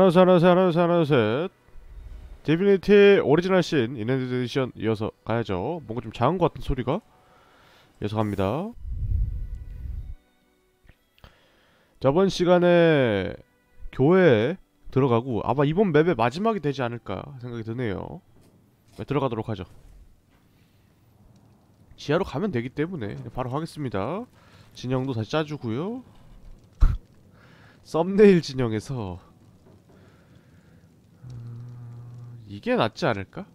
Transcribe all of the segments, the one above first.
하나 둘 하나 둘 하나 둘 하나 셋. 디비니티 오리지널 신 Enhanced Edition 이어서 가야죠. 뭔가 좀 작은 것 같은 소리가 이어서 갑니다. 저번 시간에 교회에 들어가고 아마 이번 맵의 마지막이 되지 않을까 생각이 드네요. 네, 들어가도록 하죠. 지하로 가면 되기 때문에 바로 하겠습니다. 진영도 다시 짜주고요. 썸네일 진영에서 이게 낫지 않을까?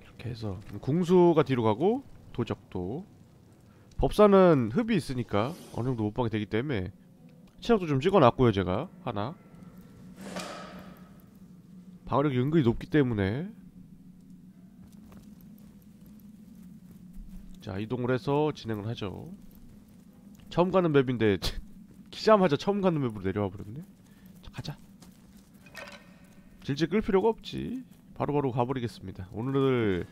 이렇게 해서 궁수가 뒤로 가고 도적도. 법사는 흡이 있으니까 어느 정도 못방이 되기 때문에 체력도 좀 찍어놨고요 제가. 하나. 방어력이 은근히 높기 때문에. 자 이동을 해서 진행을 하죠. 처음 가는 맵인데 키자마자. 처음 가는 맵으로 내려와 버렸네. 자 가자 질질 끌 필요가 없지. 바로 바로 가버리겠습니다. 오늘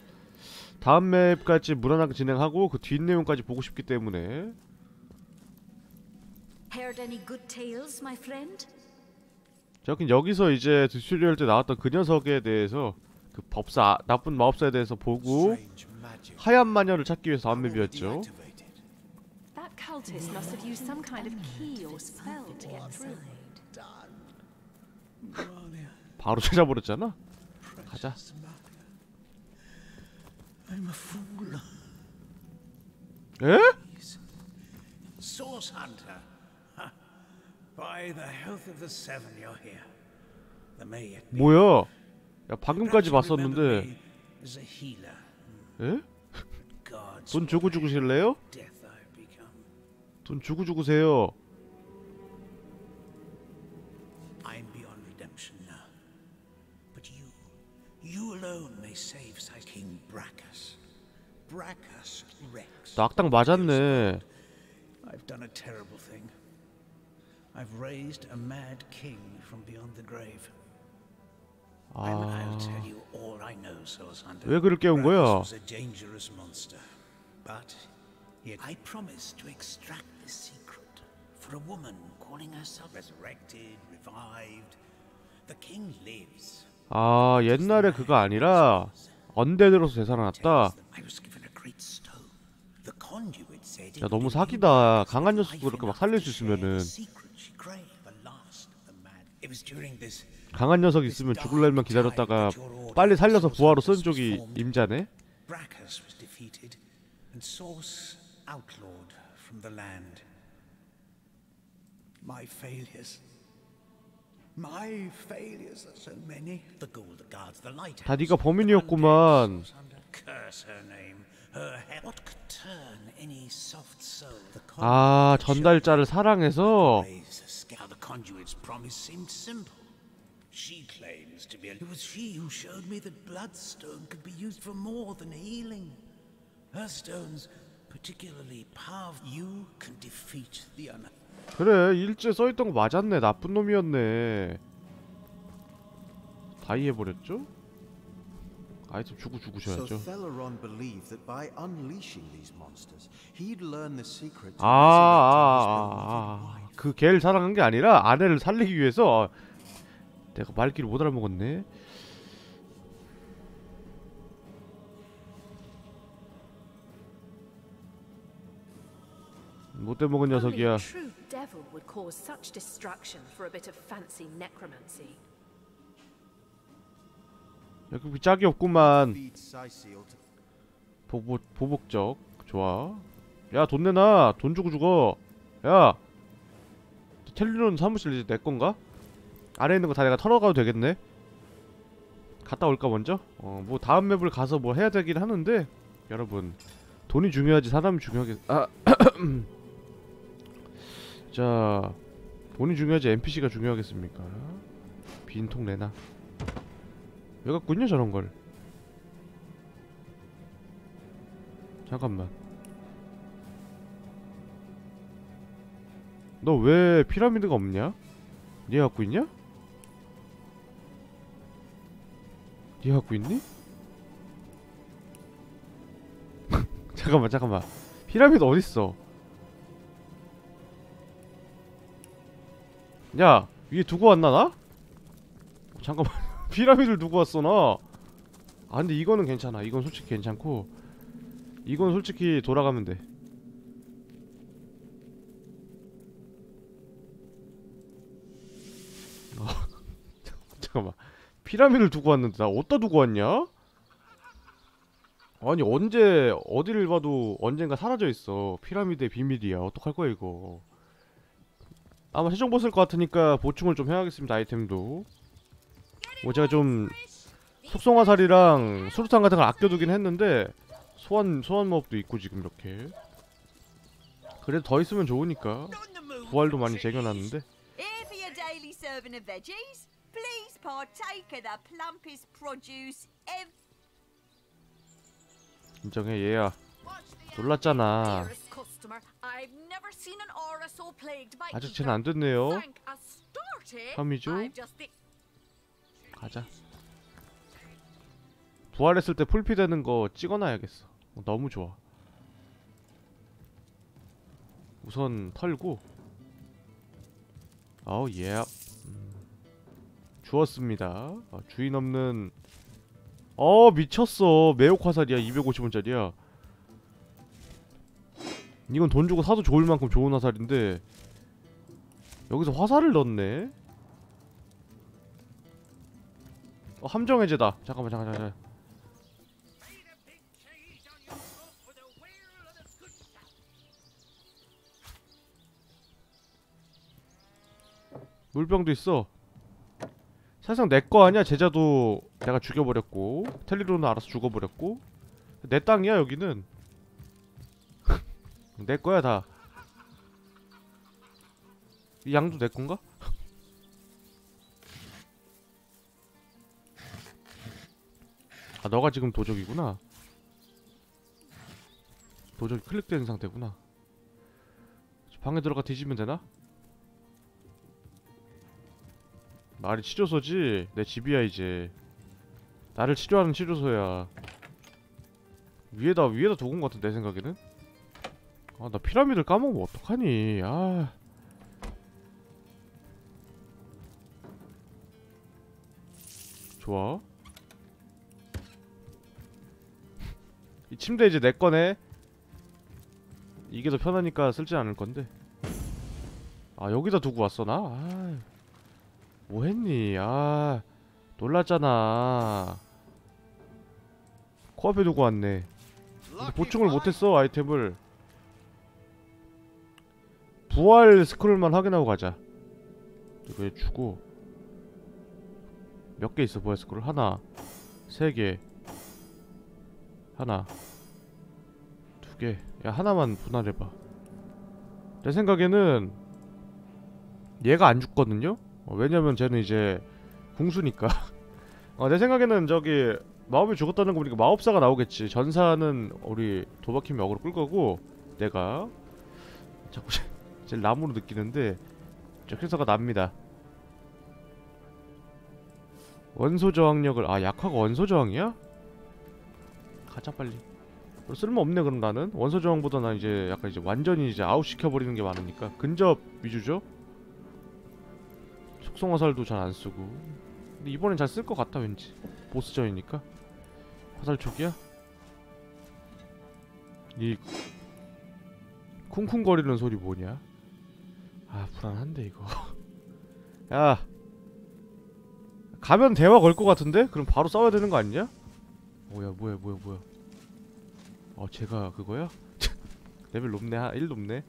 다음 맵까지 무난하게 진행하고 그 뒷내용까지 보고 싶기 때문에. Heard any good tales, my friend? 저긴 여기서 이제 튜토리얼 때 나왔던 그 녀석에 대해서 그 법사 나쁜 마법사에 대해서 보고. 하얀 마녀를 찾기 위해서 다음 맵이었죠 바로 찾아버렸잖아 가자. 에? Source hunter. By the health of the seven, you're here. There may. 뭐야 야 방금까지 봤었는데. 에? 돈 주고 죽으실래요? 돈 주고 죽으세요 나 악당 맞았네 I've done a terrible thing. I've raised a mad king from beyond the grave. And I'll tell 아 you all I know, Source Hunter. 왜 그를 깨운 거야? Bracchus was a dangerous monster, but yet I promised to extract the secret for a woman calling herself resurrected, revived. The king lives. 아 옛날에 그거 아니라 언데드로서 되살아났다 야 너무 사기다 강한 녀석도 그렇게 막 살릴 수 있으면은 the secret she craved, the last of the mad. It was during this 강한 녀석 있으면 죽을날만 기다렸다가 빨리 살려서 부하로 쓴 쪽이 임자네 Brachus was defeated and Source outlawed from the land. My failures. My failures are so many. The ghoul that guards the light. 다 네가 범인이었구만 아 전달자를 사랑해서 raise a scout. The conduit's promise seemed simple. She claims to be. It was she who showed me that bloodstone could be used for more than healing. Her stones, particularly powerful, you can defeat the un. 그래 일제 써있던 거 맞았네 나쁜 놈이었네 다 이해해버렸죠? 아이템 주고 죽으셔야죠 아, 아, 아. 그 걔를 사랑한 게 아니라 아내를 살리기 위해서 내가 말귀를 못 알아먹었네 못돼 먹은 녀석이야 여기 그 짝이 없구만. 보복, 보복적. 좋아. 야 돈 내놔. 돈 주고 죽어. 야. 텔리론 사무실 이제 내 건가? 아래에 있는 거 다 내가 털어가도 되겠네. 갔다 올까 먼저? 어 뭐 다음 맵을 가서 뭐 해야 되긴 하는데. 여러분 돈이 중요하지 사람이 중요하게. 아 자, 돈이 중요하지 NPC가 중요하겠습니까? 빈통 내놔. 있냐 저런 걸? 잠깐만. 너 왜 피라미드가 없냐? 니 갖고 있냐? 니 갖고 있니? 잠깐만 잠깐만 피라미드 어딨어? 야 위에 두고 왔나 나? 잠깐만 피라미드를 두고 왔어 나. 아 근데 이거는 괜찮아. 이건 솔직히 괜찮고 이건 솔직히 돌아가면 돼. 아, 잠깐만 피라미드를 두고 왔는데 나 어디다 두고 왔냐? 아니 언제 어디를 봐도 언젠가 사라져 있어. 피라미드의 비밀이야. 어떡할 거야 이거. 아마 최종 보스일 것 같으니까 보충을 좀 해야겠습니다 아이템도. 뭐 제가 좀 속성화살이랑 수류탄 같은 걸 아껴두긴 했는데 소환 소환 모업도 있고 지금 이렇게. 그래도 더 있으면 좋으니까 부활도 많이 쟁여놨는데. 인정해 얘야. 놀랐잖아. 아직. 쟤는 안 됐네요. 혐의죠? 가자. 부활했을 때 풀피 되는 거 찍어놔야겠어. 어, 너무 좋아. 우선 털고. 어우 예. 음. 주었습니다. 어, 주인 없는. 어 미쳤어. 매혹 화살이야. 250원짜리야. 이건 돈 주고 사도 좋을 만큼 좋은 화살인데 여기서 화살을 넣네. 어, 함정 해제다. 잠깐만, 잠깐, 잠깐. 잠깐. 물병도 있어. 사실상 내 거 아니야. 제자도 내가 죽여버렸고, 텔리로는 알아서 죽어버렸고, 내 땅이야 여기는. 내 거야 다. 이 양도 내 건가? 아 너가 지금 도적이구나. 도적이 클릭된 상태구나. 방에 들어가 뒤지면 되나? 말이 치료소지? 내 집이야 이제. 나를 치료하는 치료소야. 위에다 위에다 두고 온 것 같은데 내 생각에는? 아 나 피라미드를 까먹으면 어떡하니? 아. 좋아 이 침대 이제 내 거네. 이게 더 편하니까 쓸지 않을 건데. 아 여기다 두고 왔어 나. 아, 뭐 했니? 아 놀랐잖아. 코앞에 두고 왔네. 보충을 못했어 아이템을. 부활 스크롤만 확인하고 가자. 이거 주고 몇 개 있어 부활 스크롤 하나, 세 개. 하나 두 개. 야 하나만 분할해봐 내 생각에는 얘가 안 죽거든요? 어, 왜냐면 쟤는 이제 궁수니까 어, 내 생각에는 저기 마법이 죽었다는 거 보니까 마법사가 나오겠지 전사는 우리 도박힘이 역으로 끌 거고 내가 자꾸 제- 제 나무로 느끼는데 적해서가 납니다 원소 저항력을 아 약화가 원소 저항이야? 가자 빨리. 어, 쓸모없네 그럼 나는. 원소 저항보다 난 이제 약간 이제 완전히 이제 아웃 시켜버리는 게 많으니까. 근접 위주죠? 속성 화살도 잘 안 쓰고. 근데 이번엔 잘 쓸 것 같다 왠지. 보스전이니까. 화살 촉이야? 이 쿵쿵거리는 소리 뭐냐? 아 불안한데 이거. 야. 가면 대화 걸 것 같은데? 그럼 바로 싸워야 되는 거 아니냐? 뭐야 뭐야 뭐야 뭐야 어 제가 그거야? 레벨 높네 하, 1 높네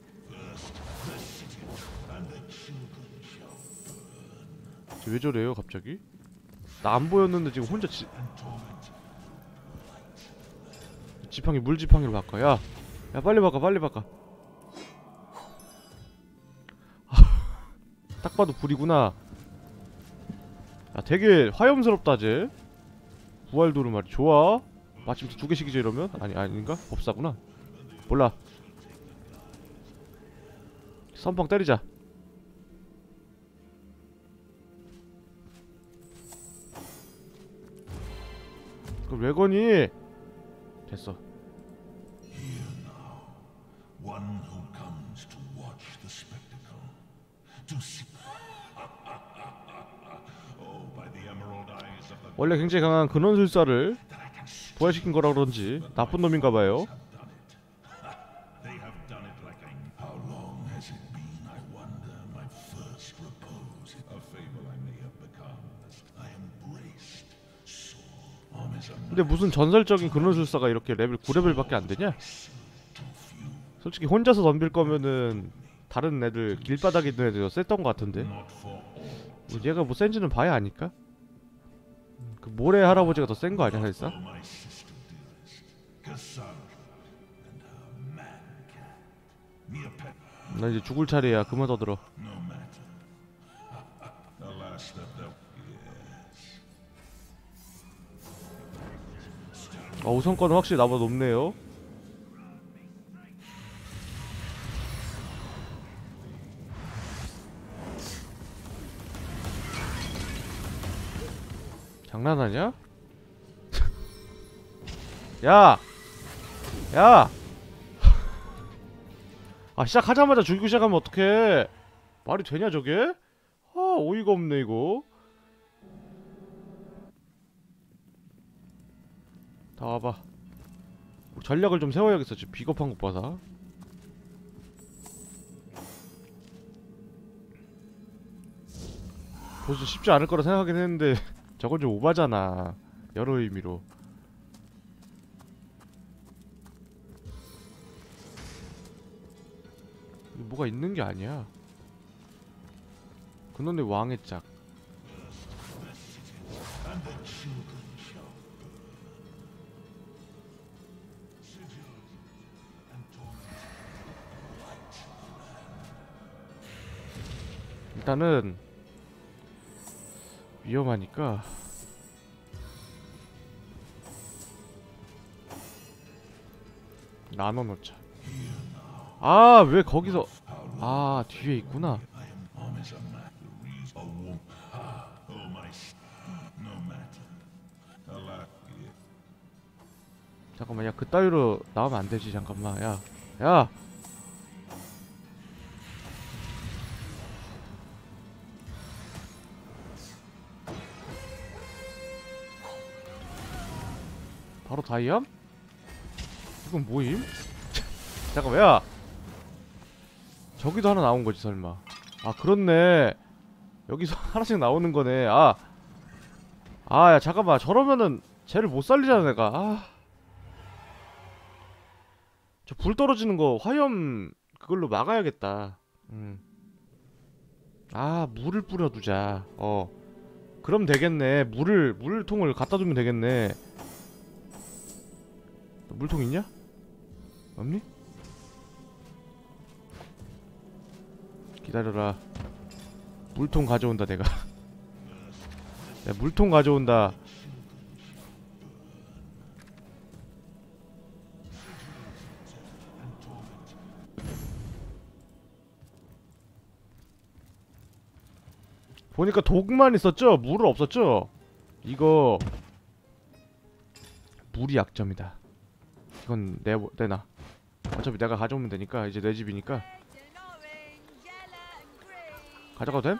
쟤왜 저래요 갑자기? 나 안 보였는데 지금 혼자 지... 지팡이 물 지팡이로 바꿔 야! 야 빨리 바꿔 빨리 바꿔 딱 봐도 불이구나 야 되게 화염스럽다 쟤 부활도르 말이 좋아 마침 두 개씩이죠 이러면? 아니 아닌가? 법사구나 몰라 선빵 때리자 그걸 왜 거니? 됐어 One who comes to watch the spectacle, to see a 원래 굉장히 강한 근원술사를 부활시킨 거라 그런지 나쁜 놈인가 봐요. 근데 무슨 전설적인 근원술사가 이렇게 레벨 9레벨밖에 안 되냐? 솔직히 혼자서 덤빌 거면은 다른 애들 길바닥에 있는 애들 더 셌던 것 같은데 뭐 얘가 뭐 센지는 봐야 아니까? 그 모래 할아버지가 더 센 거 아니야 사실상? 나 이제 죽을 차례야. 그만 떠들어. 아 우선권은 확실히 나보다 높네요 장난하냐? 야! 야! 아 시작하자마자 죽이고 시작하면 어떡해 말이 되냐 저게? 아 어이가 없네 이거 다 와봐 뭐 전략을 좀 세워야겠어 지금 비겁한 것 봐서 보스 쉽지 않을 거라 생각하긴 했는데 저건 좀 오바잖아. 여러 의미로. 뭐가 있는 게 아니야. 그놈의 왕의 짝. 일단은 위험하니까. 나눠 놓자. 아 왜 거기서 아 뒤에 있구나. 잠깐만 야 그따위로 나오면 안 되지. 잠깐만 야. 야! 바로 다이암? 이건 뭐임? 잠깐만 야! 저기도 하나 나온 거지 설마. 아 그렇네. 여기서 하나씩 나오는 거네. 아. 아 야 잠깐만. 저러면은 쟤를 못 살리잖아 내가. 아. 저 불 떨어지는 거 화염 그걸로 막아야겠다. 음. 아 물을 뿌려두자. 어. 그럼 되겠네. 물을 물통을 갖다 두면 되겠네. 너 물통 있냐? 없니? 기다려라 물통 가져온다 내가 야, 물통 가져온다 보니까 독만 있었죠? 물은 없었죠? 이거 물이 약점이다 이건 내, 내놔 어차피 내가 가져오면 되니까 이제 내 집이니까 가져가도 됨?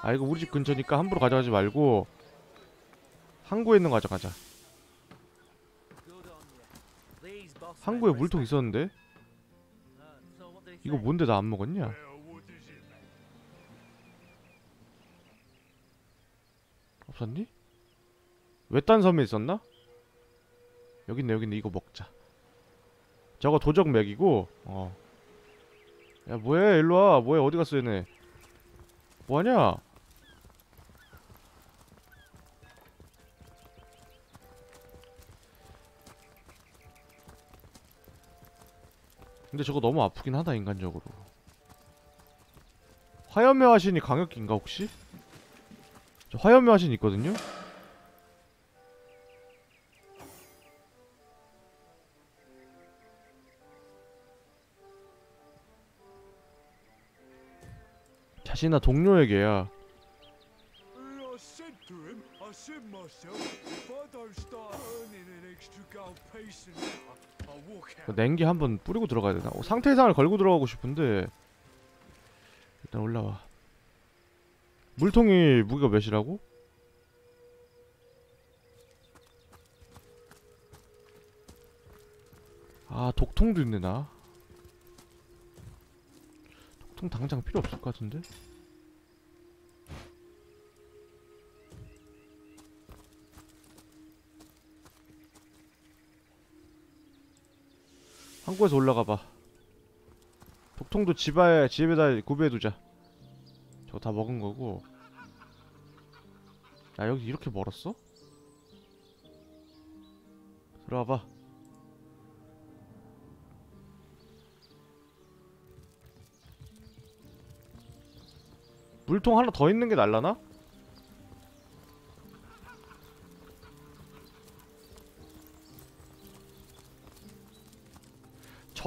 아 이거 우리 집 근처니까 함부로 가져가지 말고 항구에 있는 거 가져가자 항구에 물통 있었는데? 이거 뭔데 나 안 먹었냐? 없었니? 외딴 섬에 있었나? 여기 있네 여기 있네 이거 먹자. 저거 도적 맥이고 어. 야 뭐해? 일로와. 뭐해? 어디 갔어 얘네? 뭐하냐? 근데 저거 너무 아프긴 하다 인간적으로. 화염의 화신이 강력인가 혹시? 저 화염의 화신 있거든요? 자신이나 동료에게야 그 냉기 한번 뿌리고 들어가야 되나? 어, 상태 이상을 걸고 들어가고 싶은데 일단 올라와 물통이 무게가 몇이라고? 아 독통도 있네 나 독통 당장 필요 없을 것 같은데? 항구에서 올라가 봐 독통도 집에 집에다 구비해 두자 저거 다 먹은 거고 야 여기 이렇게 멀었어? 들어와 봐 물통 하나 더 있는 게 날라나?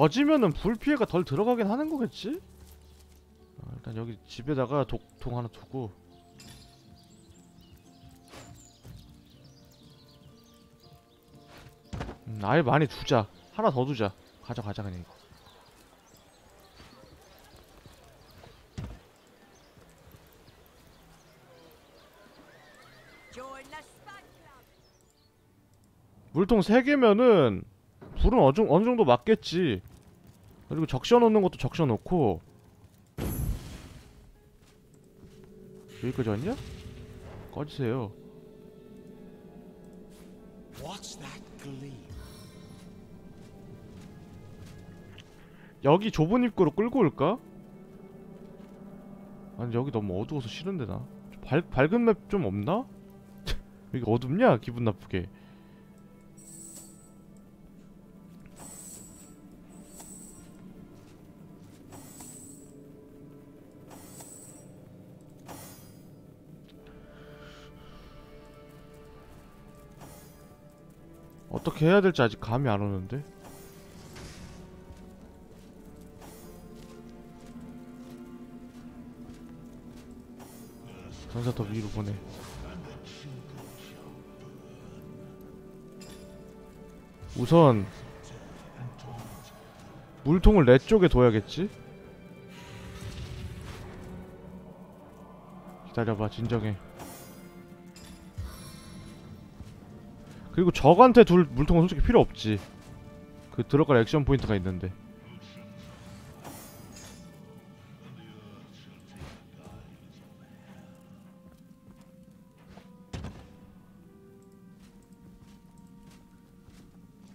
젖으면은 불 피해가 덜 들어가긴 하는 거겠지? 어, 일단 여기 집에다가 독통 하나 두고 음, 아예 많이 두자 하나 더 두자 가져가자 그냥 이거. 물통 3개면은 불은 어느 정도 맞겠지 그리고 적셔 놓는 것도 적셔 놓고 여기까지 왔냐? 꺼지세요? 여기 좁은 입구로 끌고 올까? 아니 여기 너무 어두워서 싫은데 나좀 밝, 밝은 맵 좀 없나? 여기 어둡냐? 기분 나쁘게 어떻게 해야 될지 아직 감이 안 오는데? 전사 더 위로 보내. 우선 물통을 내 쪽에 둬야겠지? 기다려봐 진정해 그리고 적한테 둘 물통은 솔직히 필요 없지. 그 들어갈 액션 포인트가 있는데.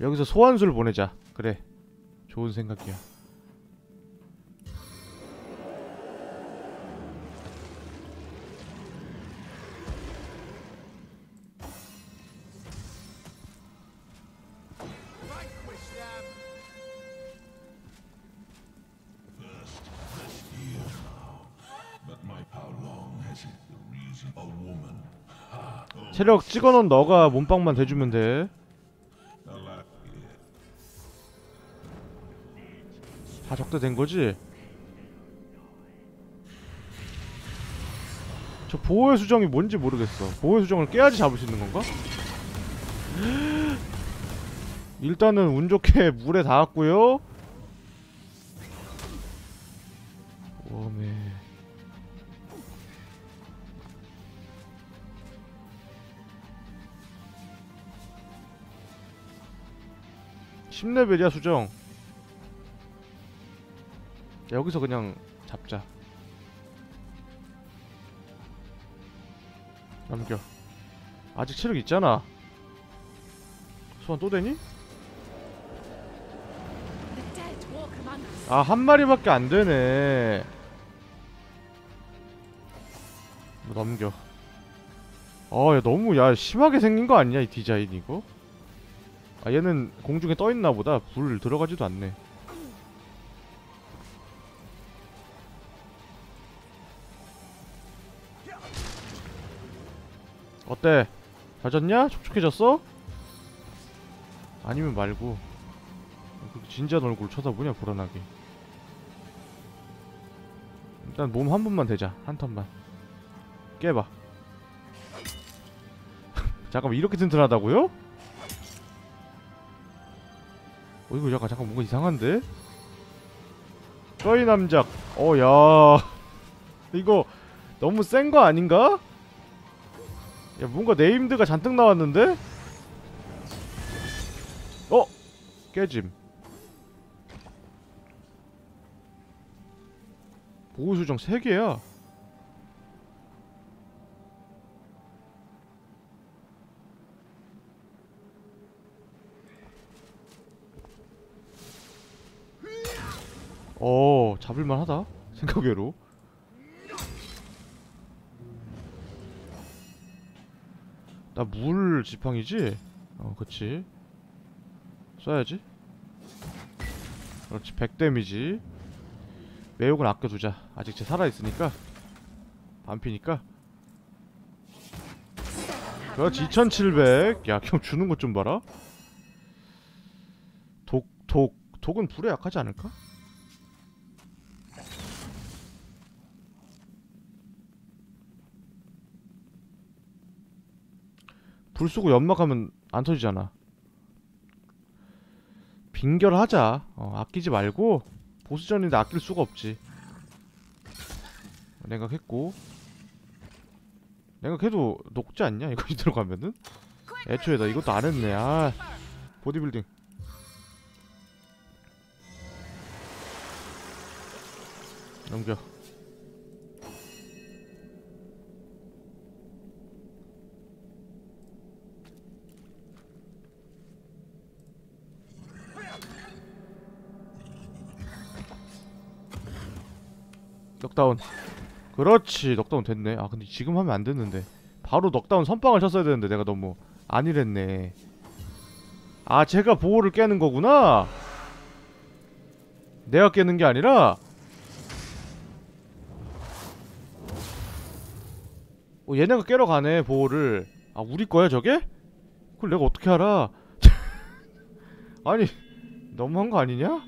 여기서 소환수를 보내자. 그래. 좋은 생각이야 체력 찍어놓은 너가 몸빵만 대주면 돼. 다 적대된 거지? 저 보호의 수정이 뭔지 모르겠어. 보호의 수정을 깨야지 잡을 수 있는 건가? 일단은 운 좋게 물에 닿았고요. 10레벨이야 수정. 여기서 그냥 잡자. 남겨. 아직 체력 있잖아. 소환 또 되니? 아 한 마리밖에 안 되네. 뭐, 넘겨. 어, 아야 너무 야 심하게 생긴 거 아니냐 이 디자인 이거? 아 얘는 공중에 떠 있나 보다 불 들어가지도 않네 어때? 잘 졌냐? 촉촉해졌어? 아니면 말고 그렇게 진지한 얼굴 쳐다보냐 불안하게 일단 몸 한 번만 대자 한 턴만 깨봐 잠깐만 이렇게 튼튼하다고요? 이거 약간 잠깐 뭔가 이상한데? 떠이 남작 어야 이거 너무 센 거 아닌가? 야 뭔가 네임드가 잔뜩 나왔는데? 어? 깨짐 보호수정 3개야 어 잡을만 하다 생각외로. 나 물 지팡이지? 어 그치. 써야지. 그렇지 100 데미지. 매혹은 아껴두자. 아직 쟤 살아있으니까. 반피니까. 그렇지 2700야형 주는 것 좀 봐라. 독, 독, 독은 불에 약하지 않을까? 불 쏘고 연막하면 안 터지잖아. 빙결하자. 어, 아끼지 말고 보스전인데 아낄 수가 없지. 냉각했고. 냉각해도 녹지 않냐? 이거 들어가면은? 애초에 나 이것도 안 했네. 아 보디빌딩. 넘겨 넉다운. 그렇지 넉다운 됐네. 아 근데 지금 하면 안 됐는데. 바로 넉다운 선빵을 쳤어야 되는데 내가 너무 안일했네. 아 제가 보호를 깨는 거구나? 내가 깨는 게 아니라? 어 얘네가 깨러 가네 보호를. 아 우리 거야 저게? 그걸 내가 어떻게 알아? 아니 너무한 거 아니냐?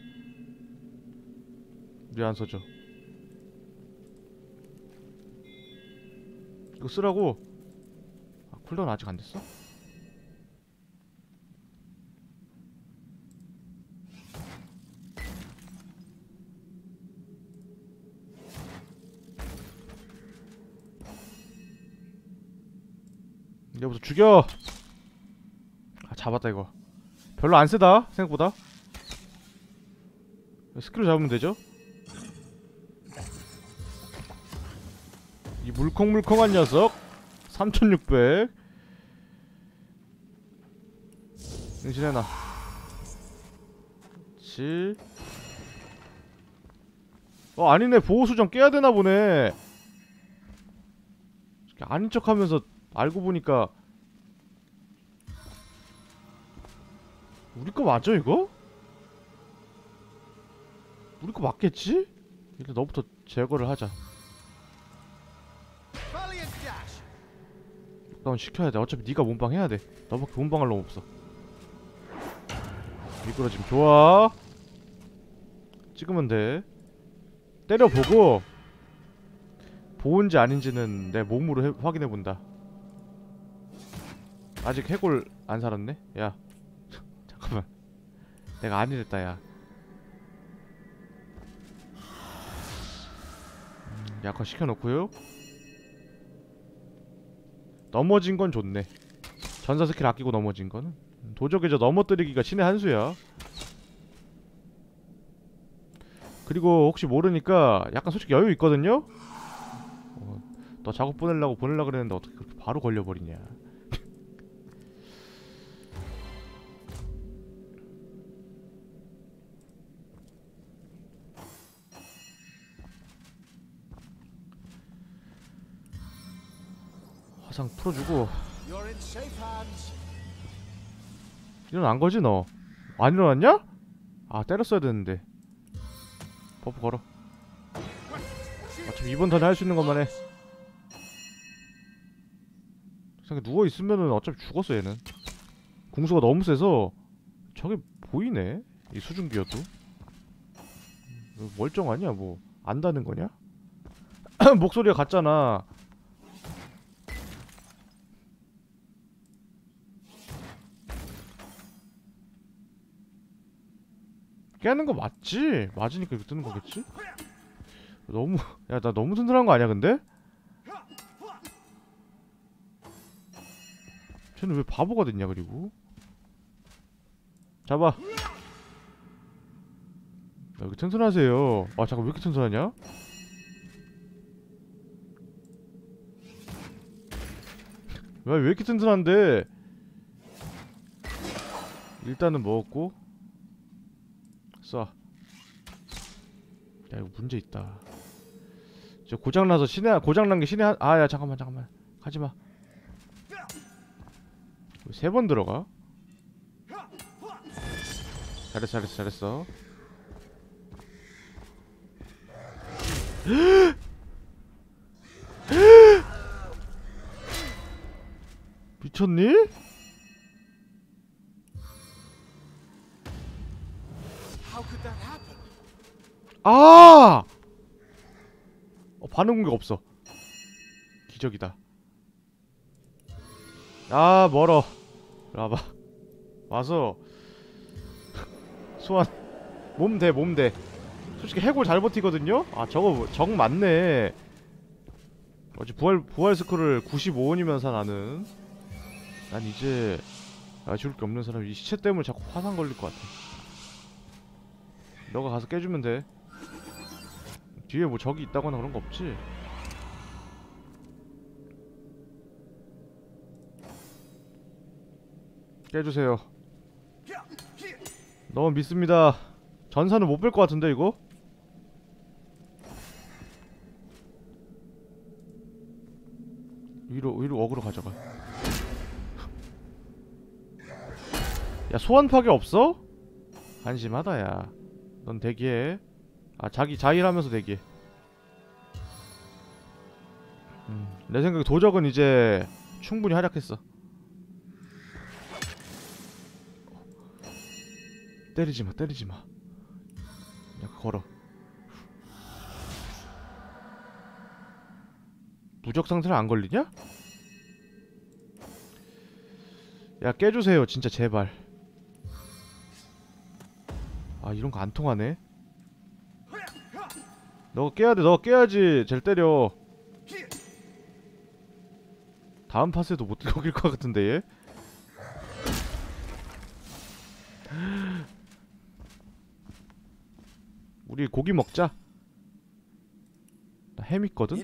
우리 안 써줘 이거 쓰라고? 아, 쿨다운 아직 안 됐어? 이제부터 죽여! 아 잡았다 이거. 별로 안 세다 생각보다. 스킬로 잡으면 되죠 물컹물컹한 녀석. 3600 응신해놔 7 어 아니네 보호수정 깨야되나 보네. 이렇게 아닌 척하면서 알고 보니까 우리 거 맞아 이거? 우리 거 맞겠지? 일단 너부터 제거를 하자 넌 시켜야 돼. 어차피 네가 몸빵 해야 돼. 너밖에 몸빵할 놈 없어. 미끄러짐 좋아. 찍으면 돼. 때려보고 보온지 아닌지는 내 몸으로 해, 확인해 본다. 아직 해골 안 살았네. 야, 잠깐만. 내가 안이랬다 야. 음, 약화 시켜놓고요. 넘어진 건 좋네. 전사 스킬 아끼고 넘어진 거는? 도적에 저 넘어뜨리기가 신의 한 수야. 그리고 혹시 모르니까 약간 솔직히 여유 있거든요? 어, 너 작업 보내려고 보내려고 그랬는데 어떻게 그렇게 바로 걸려버리냐 화상 풀어주고. 일어난 거지 너? 안 일어났냐? 아 때렸어야 되는데. buff 걸어. 어차피 이번 턴에 할 수 있는 것만 해. 생각해 누워있으면은 어차피 죽었어 얘는. 궁수가 너무 세서. 저게 보이네 이 수증기여도. 음, 멀쩡하냐 뭐. 안다는 거냐? 목소리가 같잖아 깨는 거 맞지? 맞으니까 이렇게 뜨는 거겠지? 너무 야 나 너무 든든한 거 아니야 근데? 쟤는 왜 바보가 됐냐 그리고 잡아 야, 여기 튼튼하세요 아 잠깐 왜 이렇게 튼튼하냐? 왜, 왜 이렇게 튼튼한데 일단은 먹었고 쏴. 야 이거 문제 있다. 저 고장나서 신의 고장난 게 신의 아야 잠깐만 잠깐만 가지마. 세 번 들어가? 잘했어 잘했어 잘했어. 미쳤니? 아! 어, 반응 공격 없어. 기적이다. 아, 멀어. 와봐. 와서 소환. 몸 대, 몸 대. 솔직히 해골 잘 버티거든요? 아, 저거 정 맞네. 어제 부활 부활 스크를 95원이면 사 나는. 난 이제 아쉬울 게 없는 사람 이 시체 때문에 자꾸 화상 걸릴 것 같아. 너가 가서 깨주면 돼. 뒤에 뭐 적이 있다거나 그런 거 없지? 깨주세요. 너무 믿습니다. 전사는 못 뺄 것 같은데 이거? 위로 위로 어그로 가져가. 야 소환 파괴 없어? 한심하다 야. 넌 대기해. 아 자기 자일하면서 대기해. 음, 내 생각에 도적은 이제 충분히 활약했어. 때리지 마, 때리지 마. 그냥 걸어. 무적 상태는 안 걸리냐? 야 깨주세요, 진짜 제발. 아 이런 거 안 통하네. 너가 깨야 돼, 너가 깨야지. 쟤를 때려. 다음 파스에도 못 들어올 것 같은데 얘. 우리 고기 먹자. 나 햄 있거든.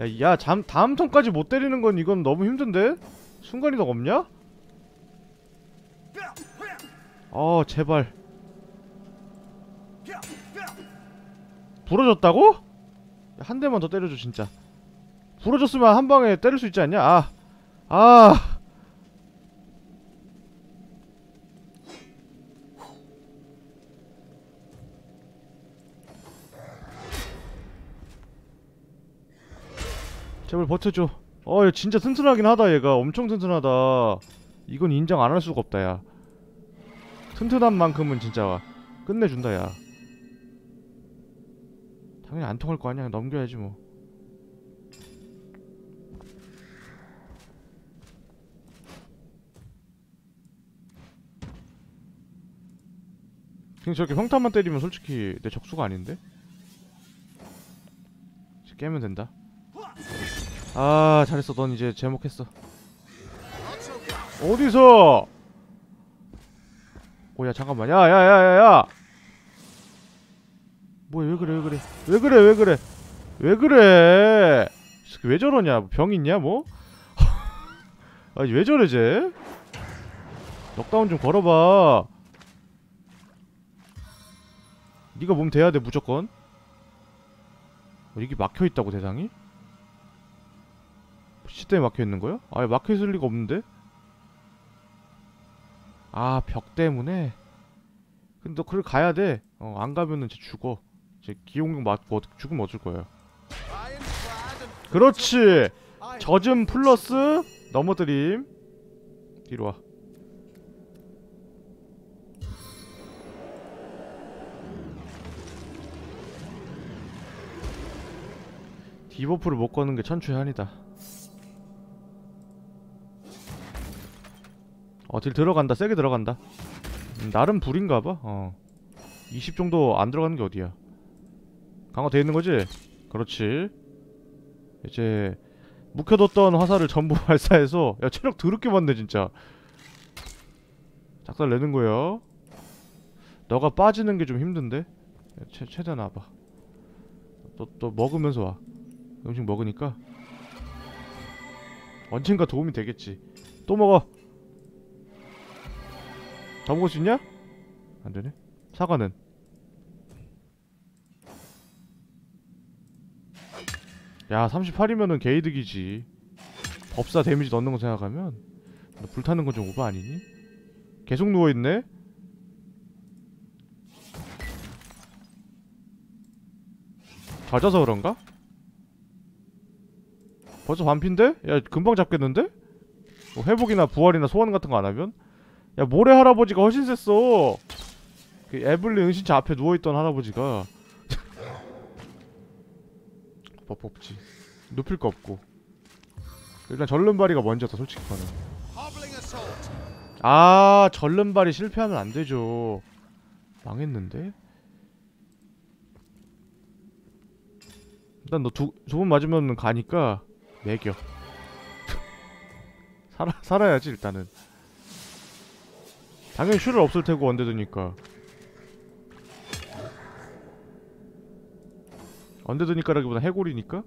야, 야, 잠, 다음 턴까지 못 때리는 건 이건 너무 힘든데? 순간이동 없냐? 어, 제발. 부러졌다고? 야, 한 대만 더 때려줘, 진짜. 부러졌으면 한 방에 때릴 수 있지 않냐? 아, 아. 제발 버텨줘. 어, 얘 진짜 튼튼하긴 하다, 얘가. 엄청 튼튼하다. 이건 인정 안 할 수가 없다, 야. 튼튼한 만큼은 진짜 끝내준다, 야. 당연히 안 통할 거 아니야. 넘겨야지, 뭐. 그냥 저렇게 평탄만 때리면 솔직히 내 적수가 아닌데? 깨면 된다. 아 잘했어. 넌 이제 제목했어. 어디서? 오야 잠깐만. 야야야야야! 뭐야 왜 그래 왜 그래? 왜 그래 왜 그래? 왜 그래? 왜 저러냐? 병 있냐 뭐? 아니 왜 저래 쟤? 넉다운 좀 걸어봐. 네가 몸 돼야 돼 무조건. 어, 이게 막혀있다고 대상이? 시 때문에 막혀있는 거야? 아예 막혀있을 리가 없는데? 아 벽 때문에? 근데 너 그래 가야 돼. 어, 안 가면은 쟤 죽어. 쟤 기용력 맞고 어떻게 죽으면 어쩔 and 그렇지. 젖음 플러스 넘어뜨림. 뒤로 와. debuff를 못 거는 게 천추의 한이다. 어, deal 들어간다. 세게 들어간다. 음, 나름 불인가봐. 어. 20 정도 안 들어가는 게 어디야. 강화 돼 있는 거지? 그렇지. 이제 묵혀뒀던 화살을 전부 발사해서 야 체력 더럽게 많네 진짜 작살 내는 거야 너가 빠지는 게 좀 힘든데 야, 최, 최대한 와봐 또, 또 먹으면서 와 음식 먹으니까 언젠가 도움이 되겠지 또 먹어 더 먹을 수 있냐? 안 되네 사과는 야 38이면은 개이득이지 법사 데미지 넣는 거 생각하면 너 불타는 건 좀 오버 아니니? 계속 누워있네? 젖어서 그런가? 벌써 반피인데? 야 금방 잡겠는데? 뭐 회복이나 부활이나 소환 같은 거 안 하면? 야 모래 할아버지가 훨씬 셌어. 그 에블린 은신처 앞에 누워있던 할아버지가. 법 없지 눕힐 거 없고. 일단 절름발이가 먼저다 솔직히 assault. 아 절름발이 실패하면 안 되죠. 망했는데? 일단 너 두 두 번 맞으면 가니까 매겨. 살아 살아야지 일단은 당연히 슈를 없을 테고 언데드니까. 언데드니까라기보다 해골이니까?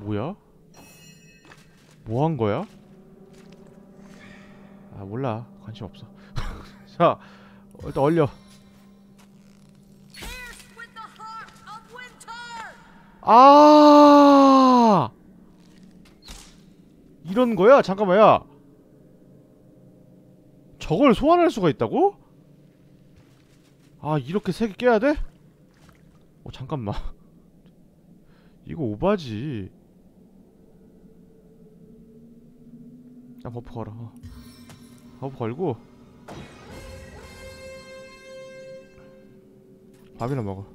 뭐야? 뭐 한 거야? 아 몰라. 관심 없어. 자 어, 일단 얼려. 아! 이런 거야? 잠깐만 야 저걸 소환할 수가 있다고? 아 이렇게 세 개 깨야 돼? 어 잠깐만. 이거 오바지. 아 buff 걸어. 어. buff 걸고. 밥이나 먹어.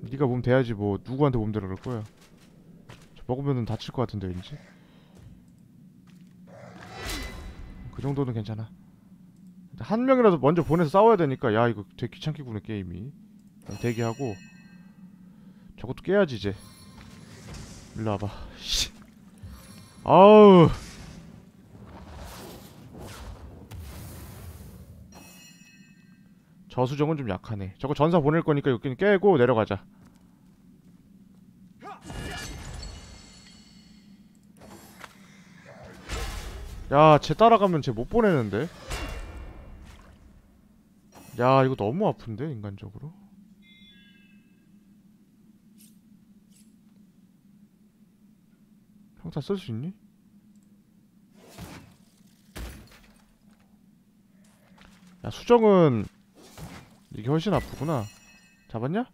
네가 몸 돼야지 뭐 누구한테 몸 되라 그럴 거야. 저 먹으면은 다칠 것 같은데 왠지? 그 정도는 괜찮아 한 명이라도 먼저 보내서 싸워야 되니까 야 이거 되게 귀찮게 구네 게임이. 대기하고 저것도 깨야지 이제. 일로 와봐. 씨. 아우. 저수정은 좀 약하네. 저거 전사 보낼 거니까 여기는 깨고 내려가자. 야쟤 따라가면 쟤 못 보내는데 야 이거 너무 아픈데 인간적으로? 평타 쓸 수 있니? 야 수정은 이게 훨씬 아프구나. 잡았냐?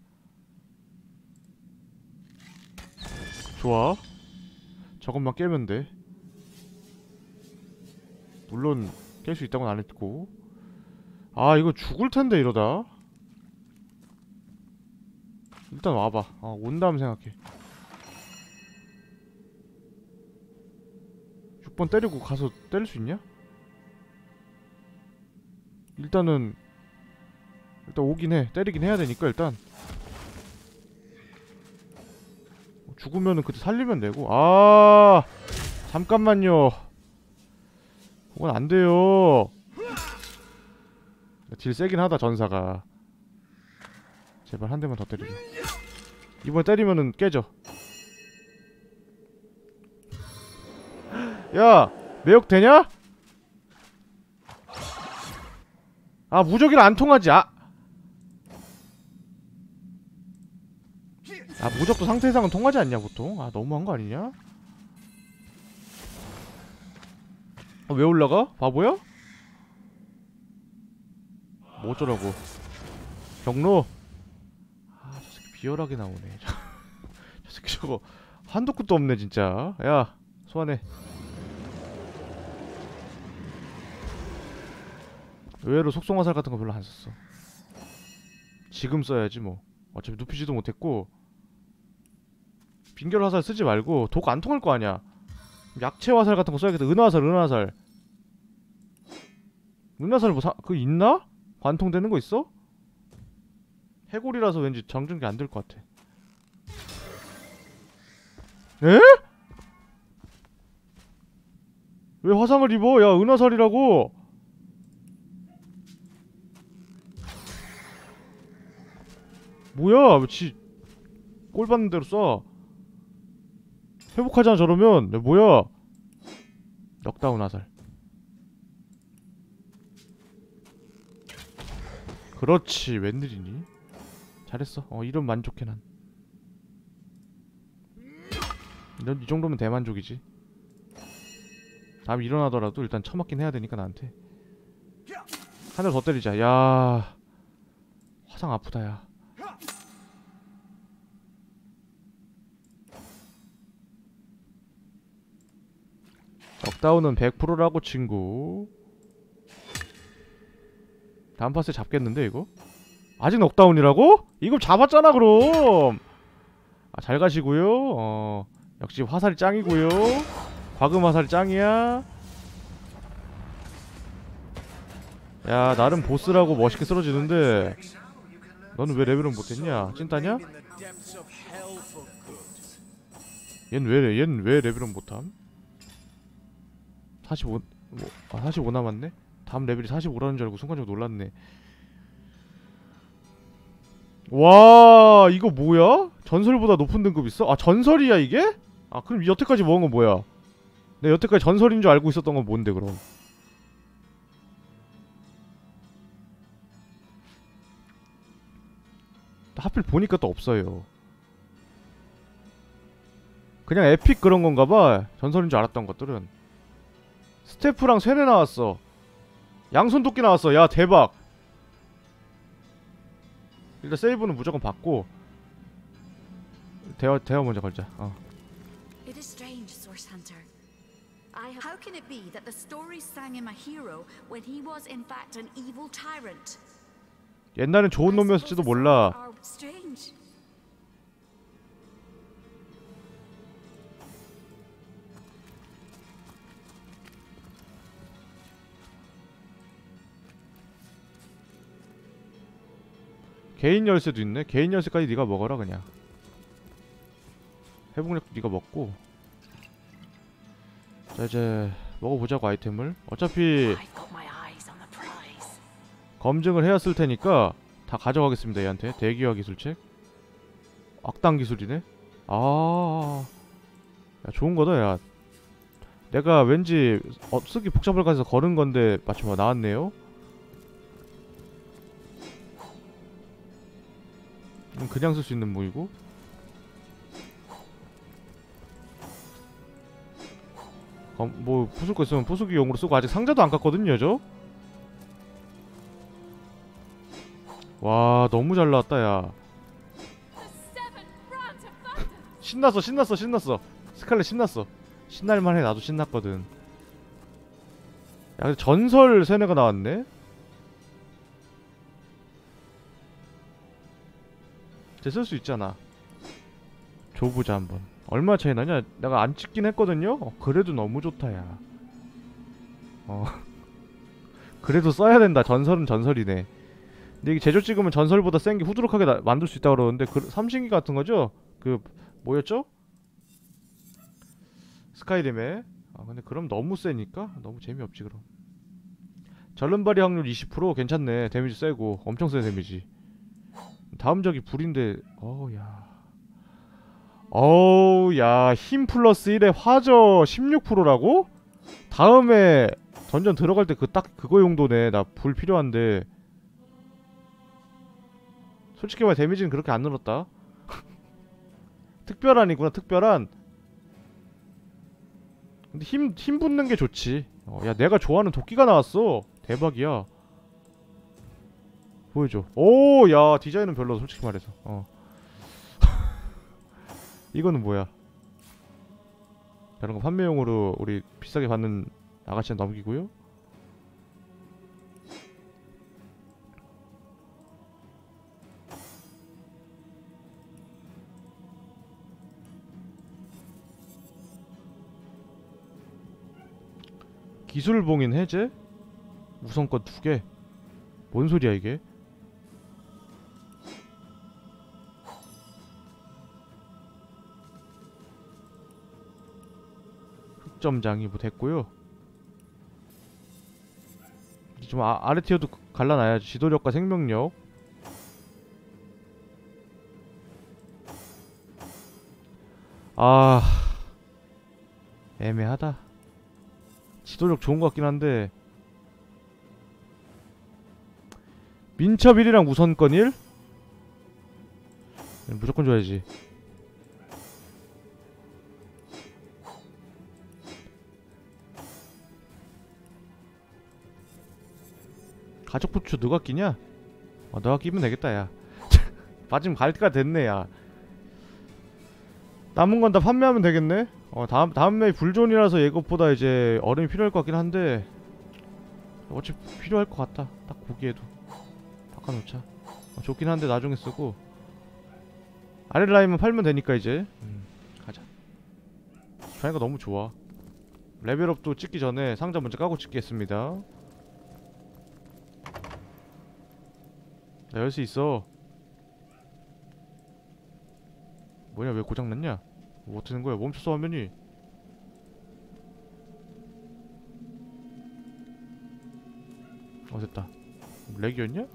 좋아. 저것만 깨면 돼. 물론 깰 수 있다고는 안 했고 아 이거 죽을 텐데 이러다. 일단 와봐. 어, 온 다음 생각해. 6번 때리고 가서 때릴 수 있냐? 일단은 일단 오긴 해. 때리긴 해야 되니까 일단. 죽으면은 그때 살리면 되고. 아 잠깐만요. 그건 안 돼요 딜 세긴 하다 전사가 제발 한 대만 더 때리자 이번 때리면은 깨져 야 매혹 되냐? 아 무적이랑 안 통하지 아. 아 무적도 상태 이상은 통하지 않냐 보통 아 너무한 거 아니냐? 아, 왜 올라가? 바보야? 뭐 어쩌라고. 경로. 아 저 새끼 비열하게 나오네. 저 새끼 저거 한도 끝도 없네 진짜. 야 소환해. 의외로 속성화살 같은 거 별로 안 썼어. 지금 써야지 뭐. 어차피 눕히지도 못했고. 빙결 화살 쓰지 말고 독 안 통할 거 아니야. 약체 화살 같은 거 써야겠다. 은화살 은화살. 은화살 뭐 사, 그거 있나? 관통되는 거 있어? 해골이라서 왠지 정전기 안 될 것 같아. 에? 왜 화상을 입어? 야 은화살이라고. 뭐야? 지 꼴 받는 대로 쏴. 회복하잖아 저러면. 야, 뭐야? 넉다운 화살 그렇지 웬일이니? 잘했어. 어 이런 만족해 난. 이런 이 정도면 대만족이지. 다음 일어나더라도 일단 처맞긴 해야 되니까 나한테. 한대더 때리자. 야 화상 아프다 야. 넉다운은 100%라고 친구 다음 파스에 잡겠는데 이거? 아직 넉다운이라고? 이거 잡았잖아 그럼 아, 잘 가시고요 어 역시 화살이 짱이고요 과금 화살이 짱이야 야 나름 보스라고 멋있게 쓰러지는데 너는 왜 레벨은 못했냐? 찐따냐? 얜 왜, 얜 왜 레벨은 못함? 45, 뭐, 아, 45 남았네? 다음 레벨이 45라는 줄 알고 순간적으로 놀랐네. 와, 이거 뭐야? 전설보다 높은 등급 있어? 아, 전설이야, 이게? 아, 그럼 여태까지 먹은 건 뭐야? 내가 여태까지 전설인 줄 알고 있었던 건 뭔데, 그럼? 하필 보니까 또 없어요. 그냥 에픽 그런 건가 봐. 전설인 줄 알았던 것들은. 스태프랑 쇠네 나왔어. 양손 도끼 나왔어. 야, 대박. 일단 세이브는 무조건 받고 대화 대화 먼저 걸자. 어. It is strange, Source Hunter. I have... How can it be that the stories sang him a hero when he was in fact an evil tyrant? 옛날엔 좋은 놈이었을지도 몰라. Strange. 개인 열쇠도 있네. 개인 열쇠까지 네가 먹어라 그냥. 회복력도 네가 먹고. 자 이제 먹어보자고 아이템을. 어차피. 검증을 해왔을 테니까 다 가져가겠습니다 얘한테 대기화 기술책 악당 기술이네 아 야, 좋은 거다 야 내가 왠지 어, 쓰기 복잡할 것 같아서 걸은 건데 마침 나왔네요 그냥 쓸 수 있는 무이고. 검, 뭐 부술 거 있으면 부수기용으로 쓰고 아직 상자도 안 깠거든요 저? 와 너무 잘 나왔다 야. 신났어 신났어 신났어. 스칼렛 신났어. 신날만해 나도 신났거든. 야 근데 전설 세뇌가 나왔네 쓸수 있잖아. 줘보자 한번. 얼마 차이 나냐? 내가 안 찍긴 했거든요? 어, 그래도 너무 좋다 야. 어. 그래도 써야 된다. 전설은 전설이네. 근데 이게 제조 찍으면 전설보다 센 게 후두룩하게 나- 만들 수 있다 그러는데 그 삼신기 같은 거죠? 그 뭐였죠? 스카이림에? 아 근데 그럼 너무 세니까? 너무 재미없지 그럼. 전른발이 확률 20% 괜찮네. 데미지 세고. 엄청 센 데미지 다음 적이 불인데 어우야. 어우야 힘 플러스 1에 화저 16%라고? 다음에 던전 들어갈 때 그 딱 그거 용도네. 나 불 필요한데. 솔직히 말해 데미지는 그렇게 안 늘었다. 특별한이구나 특별한. 근데 힘, 힘 붙는 게 좋지. 어, 야 내가 좋아하는 도끼가 나왔어. 대박이야 보여줘 오 야 디자인은 별로 솔직히 말해서 어 이거는 뭐야 다른 거 판매용으로 우리 비싸게 받는 아가씨는 넘기고요 기술봉인 해제? 우선권 두 개. 뭔 소리야 이게? 점장이 뭐 됐고요. 좀 아, 아래 티어도 갈라놔야지 지도력과 생명력. 아 애매하다. 지도력 좋은 것 같긴 한데. 민첩 1이랑 우선권 1? 무조건 줘야지 가족 부추 누가 끼냐? 어, 너가 끼면 되겠다 야. 마침 갈 때가 됐네 야. 남은 건 다 판매하면 되겠네? 어 다음 다음 매 불존이라서 예것보다 이제 얼음이 필요할 것 같긴 한데 어차피 필요할 것 같다. 딱 보기에도. 바꿔놓자. 어, 좋긴 한데 나중에 쓰고. 아래 라인만 팔면 되니까 이제. 음, 가자. 자이가 너무 좋아. 레벨업도 찍기 전에 상자 먼저 까고 찍겠습니다 나 열 수 있어. 뭐냐 왜 고장났냐? 뭐 어떻게 된 거야? 멈췄어 화면이. 어 됐다. 렉이었냐?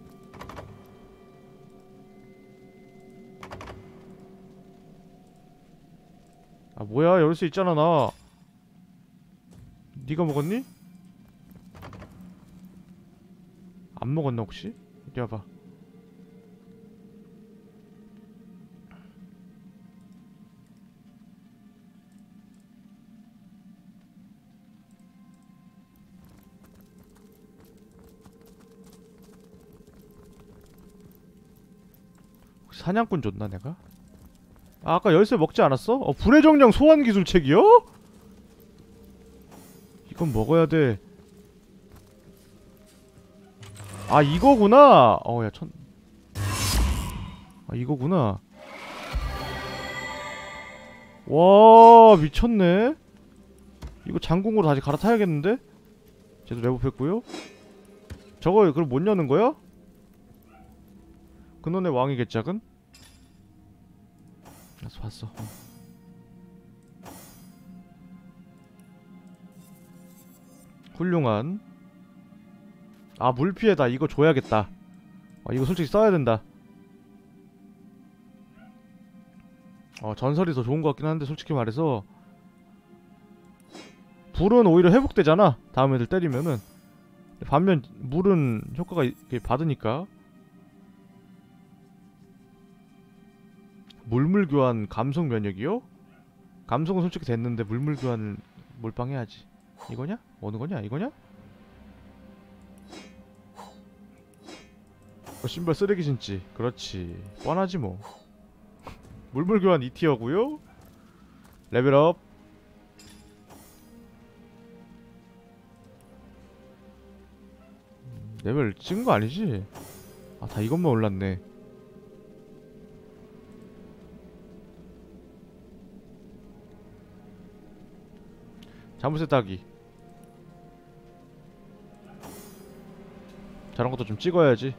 아 뭐야? 열 수 있잖아 나. 니가 먹었니? 안 먹었나 혹시? 이리 와봐 사냥꾼 줬나 내가? 아, 아까 열쇠 먹지 않았어? 어, 불의 정령 소환 기술 책이요? 이건 먹어야 돼. 아, 이거구나. 어, 야, 천. 아, 이거구나. 와, 미쳤네. 이거 장궁으로 다시 갈아타야겠는데? 쟤도 레벨했고요. 저거 그럼 못 여는 거야? 근원의 왕이겠 작은? 봤어. 어. 훌륭한. 아 물피해다. 이거 줘야겠다. 어, 이거 솔직히 써야 된다. 어 전설이 더 좋은 것 같긴 한데 솔직히 말해서 불은 오히려 회복되잖아. 다음 애들 때리면은. 반면 물은 효과가 이렇게 받으니까 물물 교환 감속 면역이요? 감속은 솔직히 됐는데 물물 교환을 몰빵해야지. 이거냐? 어느 거냐? 이거냐? 어, 신발 쓰레기 신지. 그렇지. 뻔하지 뭐. 물물 교환 2 tier고요. 레벨업. 음, 레벨 찍은 거 아니지? 아, 다 이것만 올랐네. 자물쇠 따기. 저런 것도 좀 찍어야지.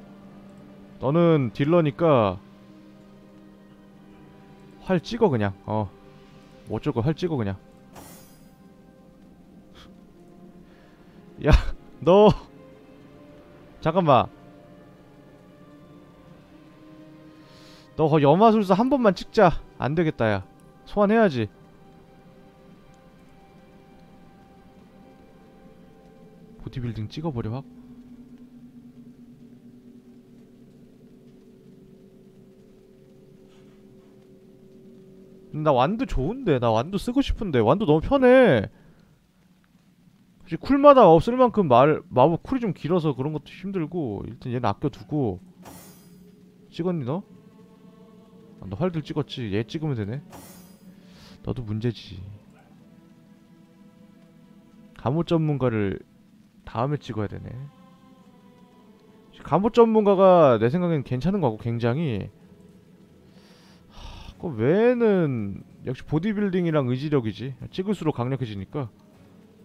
너는 딜러니까 활 찍어 그냥. 어. 어쩔 거활 찍어 그냥. 야 너! 잠깐만. 너거 염화술사 한 번만 찍자. 안 되겠다 야. 소환해야지 보디빌딩 찍어버려 확 나 완두 좋은데 나 완두 쓰고 싶은데 완두 너무 편해. 사실 쿨마다 없을 만큼 말 마법 쿨이 좀 길어서 그런 것도 힘들고 일단 얘는 아껴두고. 찍었니 너? 아, 너 활들 찍었지. 얘 찍으면 되네. 너도 문제지. 감호 전문가를 다음에 찍어야 되네. 감호 전문가가 내 생각엔 괜찮은 거 같고 굉장히 하, 그 외에는 역시 보디빌딩이랑 의지력이지 찍을수록 강력해지니까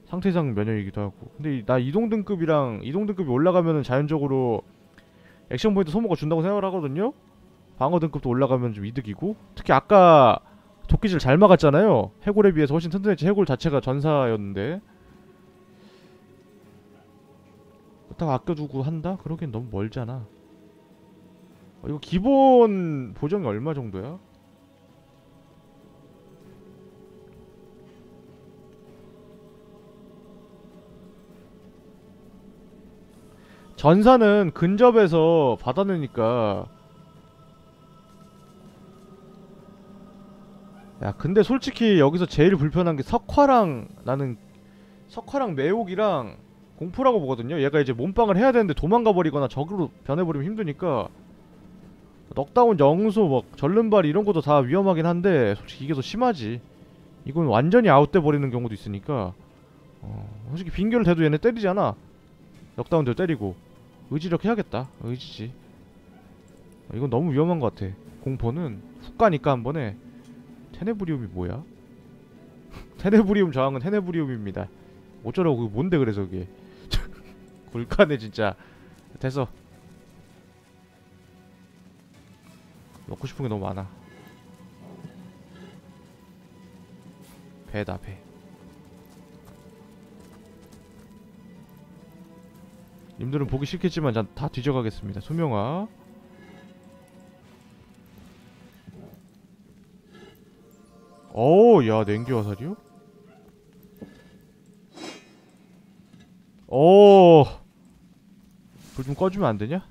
상태상 면역이기도 하고 근데 이- 나 이동 등급이랑 이동 등급이 올라가면은 자연적으로 액션 포인트 소모가 준다고 생각을 하거든요 방어 등급도 올라가면 좀 이득이고 특히 아까 도끼질 잘 막았잖아요. 해골에 비해서 훨씬 튼튼했지. 해골 자체가 전사였는데. 딱 아껴두고 한다? 그러기엔 너무 멀잖아. 어, 이거 기본 보정이 얼마 정도야? 전사는 근접에서 받아내니까 야 근데 솔직히 여기서 제일 불편한 게 석화랑 나는 석화랑 매혹이랑 공포라고 보거든요. 얘가 이제 몸빵을 해야 되는데 도망가 버리거나 적으로 변해버리면 힘드니까 넉다운 영수 뭐 전른발 이런 것도 다 위험하긴 한데 솔직히 이게 더 심하지. 이건 완전히 아웃돼 버리는 경우도 있으니까 어, 솔직히 빙결 돼도 얘네 때리잖아. 넉다운 돼도 때리고 의지력 해야겠다. 의지지. 어, 이건 너무 위험한 것 같아. 공포는 훅 가니까 한 번에 테네브리움이 뭐야? 테네브리움 저항은 테네브리움입니다. 어쩌라고 그게 뭔데 그래서 그게 굴카네 진짜 됐어 먹고 싶은 게 너무 많아 배다 배 님들은 보기 싫겠지만 전다 뒤져가겠습니다 소명아 어우 야 냉기 화살이요? 오. 불 좀 꺼주면 안 되냐?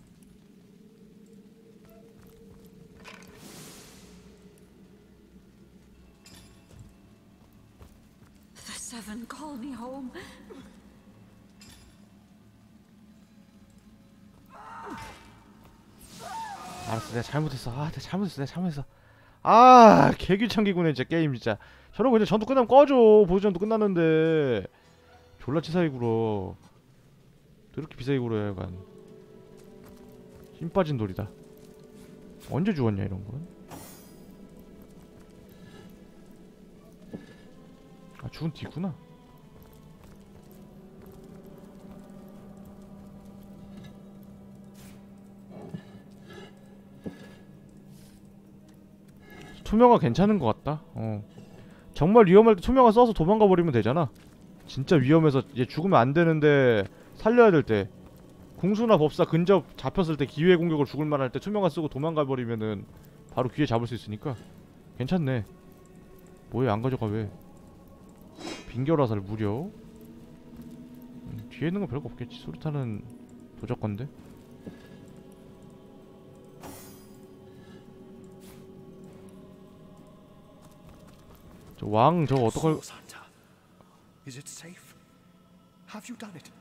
알았어, 내가 잘못했어. 아, 내가 잘못했어, 내가 잘못했어. 아, 개귀찮기구네, 진짜 게임 진짜. 저런 거 이제 전투 끝나면 꺼줘. 보조전투 끝났는데. 졸라 굴어. 이렇게 비싸게 굴어야 약간. 힘 빠진 돌이다. 언제 죽었냐, 이런 건? 아, 죽은 뒤구나. 투명화 괜찮은 것 같다. 어. 정말 위험할 때 투명화 써서 도망가 버리면 되잖아. 진짜 위험해서 이제 죽으면 안 되는데 살려야 될 때. 궁수나 법사 근접 잡혔을 때 기회 공격을 죽을 만할 때 투명화 쓰고 도망가 버리면은 바로 기회 잡을 수 있으니까 괜찮네. 뭐야 안 가져가 왜? 빙결화살 무려. 음, 뒤에 있는 거 별거 없겠지. 수류탄은 도적 건데. 저 왕 저거 어떡할? Have you done it?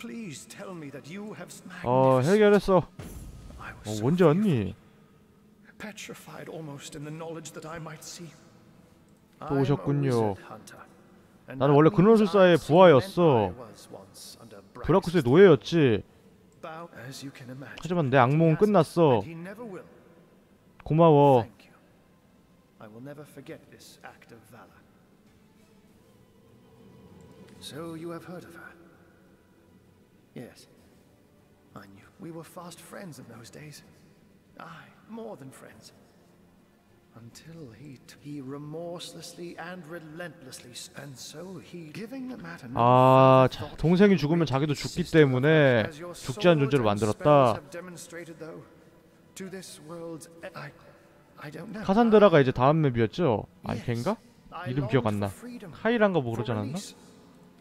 Please tell me that you have 어 해결했어. 어 언제 왔니? petrified almost in the knowledge that I might see. 또 오셨군요. 나는 원래 근원술사의 부하였어. 브라쿠스의 노예였지. 하지만 내 악몽은 끝났어. 고마워. So you have heard of her? Yes. I knew. We were fast friends in those days. Aye, more than friends. Until he t- he remorselessly and relentlessly and so he giving the matter 아, 자, 동생이 죽으면 자기도 죽기 때문에 죽지 않은 and 만들었다. e-. 카산드라가 이제 다음 맵이었죠? 아니? I 이름 기억 안 나. 카이란가 뭐 그러지 않았나?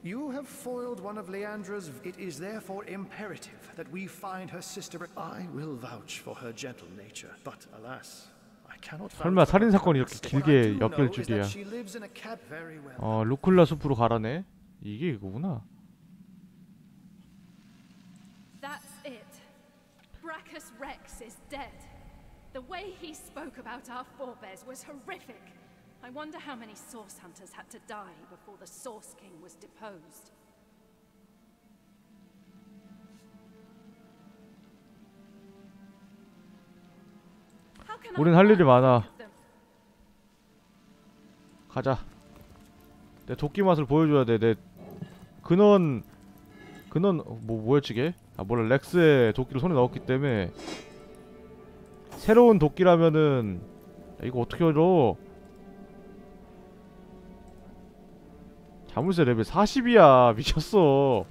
release. You have foiled one of Leandra's. It is therefore imperative that we find her sister. I will vouch for her gentle nature, but alas, I cannot. 설마 vouch for 살인 her 사건이 kindness. 이렇게 What I 길게 do 엮일 know is 줄이야. that she lives in a cab very well. 어 루클라 숲으로 가라네. 이게 이거구나. That's it. Brachus Rex is dead. The way he spoke about our forebears was horrific. I wonder how many Source Hunters had to die before the Source King was deposed. How can I 우린 할 일이 많아. them? 가자. 내 도끼 맛을 보여줘야 돼. 내 근원 근원 어, 뭐 뭐였지 걔? 아 몰라 렉스의 도끼를 손에 넣었기 때문에 새로운 도끼라면은 야, 이거 어떻게 열어? 자물쇠 레벨 40이야. 미쳤어.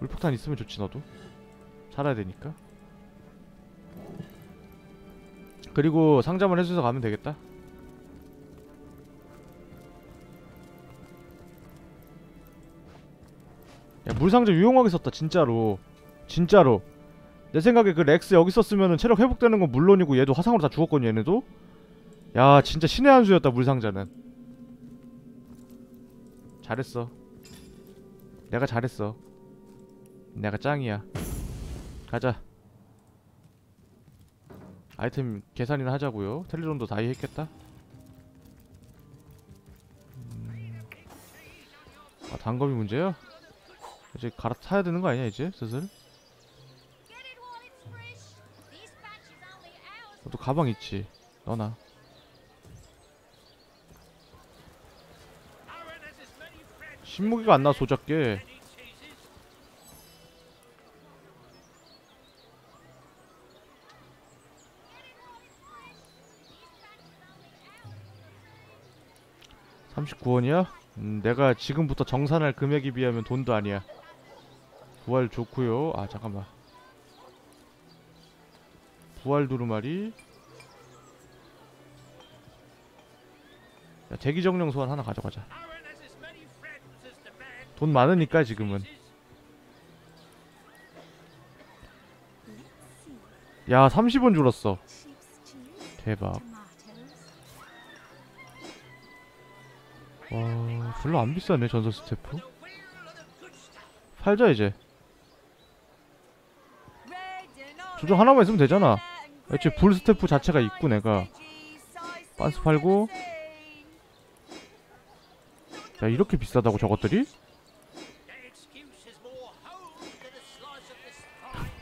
물폭탄 있으면 좋지 너도. 살아야 되니까. 그리고 상자만 해줘서 가면 되겠다. 야 물상자 유용하게 썼다 진짜로. 진짜로 내 생각에 그 렉스 여기 썼으면은 체력 회복되는 건 물론이고 얘도 화상으로 다 죽었거든 얘네도? 야 진짜 신의 한 수였다 물상자는. 잘했어. 내가 잘했어. 내가 짱이야. 가자. 아이템 계산이나 하자고요. 텔리론도 다이 했겠다. 음. 아 단검이 문제야? 이제 갈아타야 되는 거 아니야 이제? 슬슬? 너도 가방 있지. 너나 신무기가 안 나와 소작게. (39원이야) 음, 내가 지금부터 정산할 금액에 비하면 돈도 아니야. 부활 좋고요. 아 잠깐만 부활 두루마리. 야 대기정령 소환 하나 가져가자. 돈 많으니까 지금은. 야 30원 줄었어. 대박. 와 별로 안 비싸네 전설 스태프. 팔자 이제. 조정 하나만 있으면 되잖아 애초에 불 스태프 자체가 있고 내가. 빤스 팔고. 야 이렇게 비싸다고 저것들이?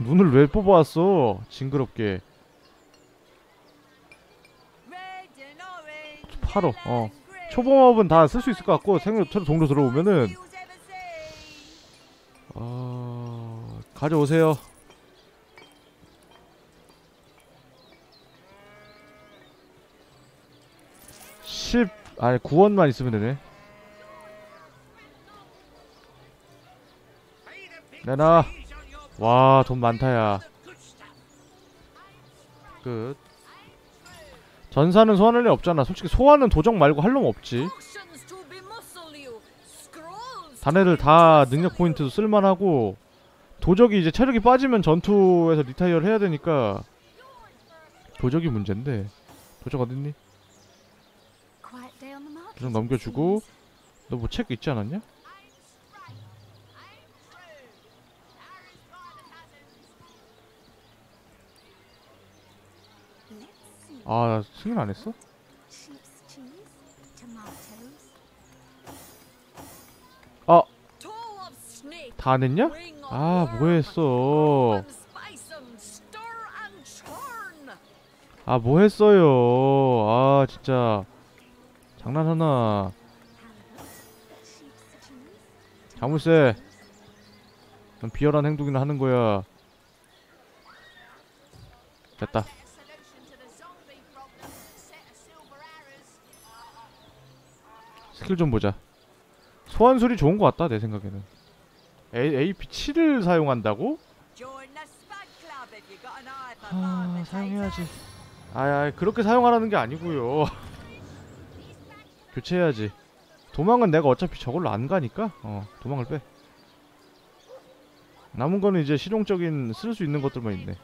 눈을 왜 뽑아왔어? 징그럽게. 팔어 어. 초봉업은 다 쓸 수 있을 것 같고 생로 동료 들어오면은. 어... 가져오세요 십 아니 9원만 있으면 되네. 내놔. 와 돈 많다 야. 끝. 전사는 소환할 일 없잖아. 솔직히 소환은 도적 말고 할 놈 없지. 다네들 다 능력 포인트도 쓸만하고 도적이 이제 체력이 빠지면 전투에서 retire를 해야 되니까 도적이 문제인데. 도적 어딨니? 도적 넘겨주고 너 뭐 책 있지 않았냐? 아 승인 안 했어? Tomatoes. 다안 했냐? 아 뭐했어 아 뭐했어요 아 진짜 장난하나. 자물쇠 넌 비열한 행동이나 하는 거야. 됐다. 스킬 좀 보자. 소환술이 좋은 것 같다 내 생각에는. A, AP 7을 사용한다고? 아 사용해야지. 아야 그렇게 사용하라는 게 아니고요 교체해야지. 도망은 내가 어차피 저걸로 안 가니까? 어 도망을 빼. 남은 거는 이제 실용적인 쓸 수 있는 것들만 있네.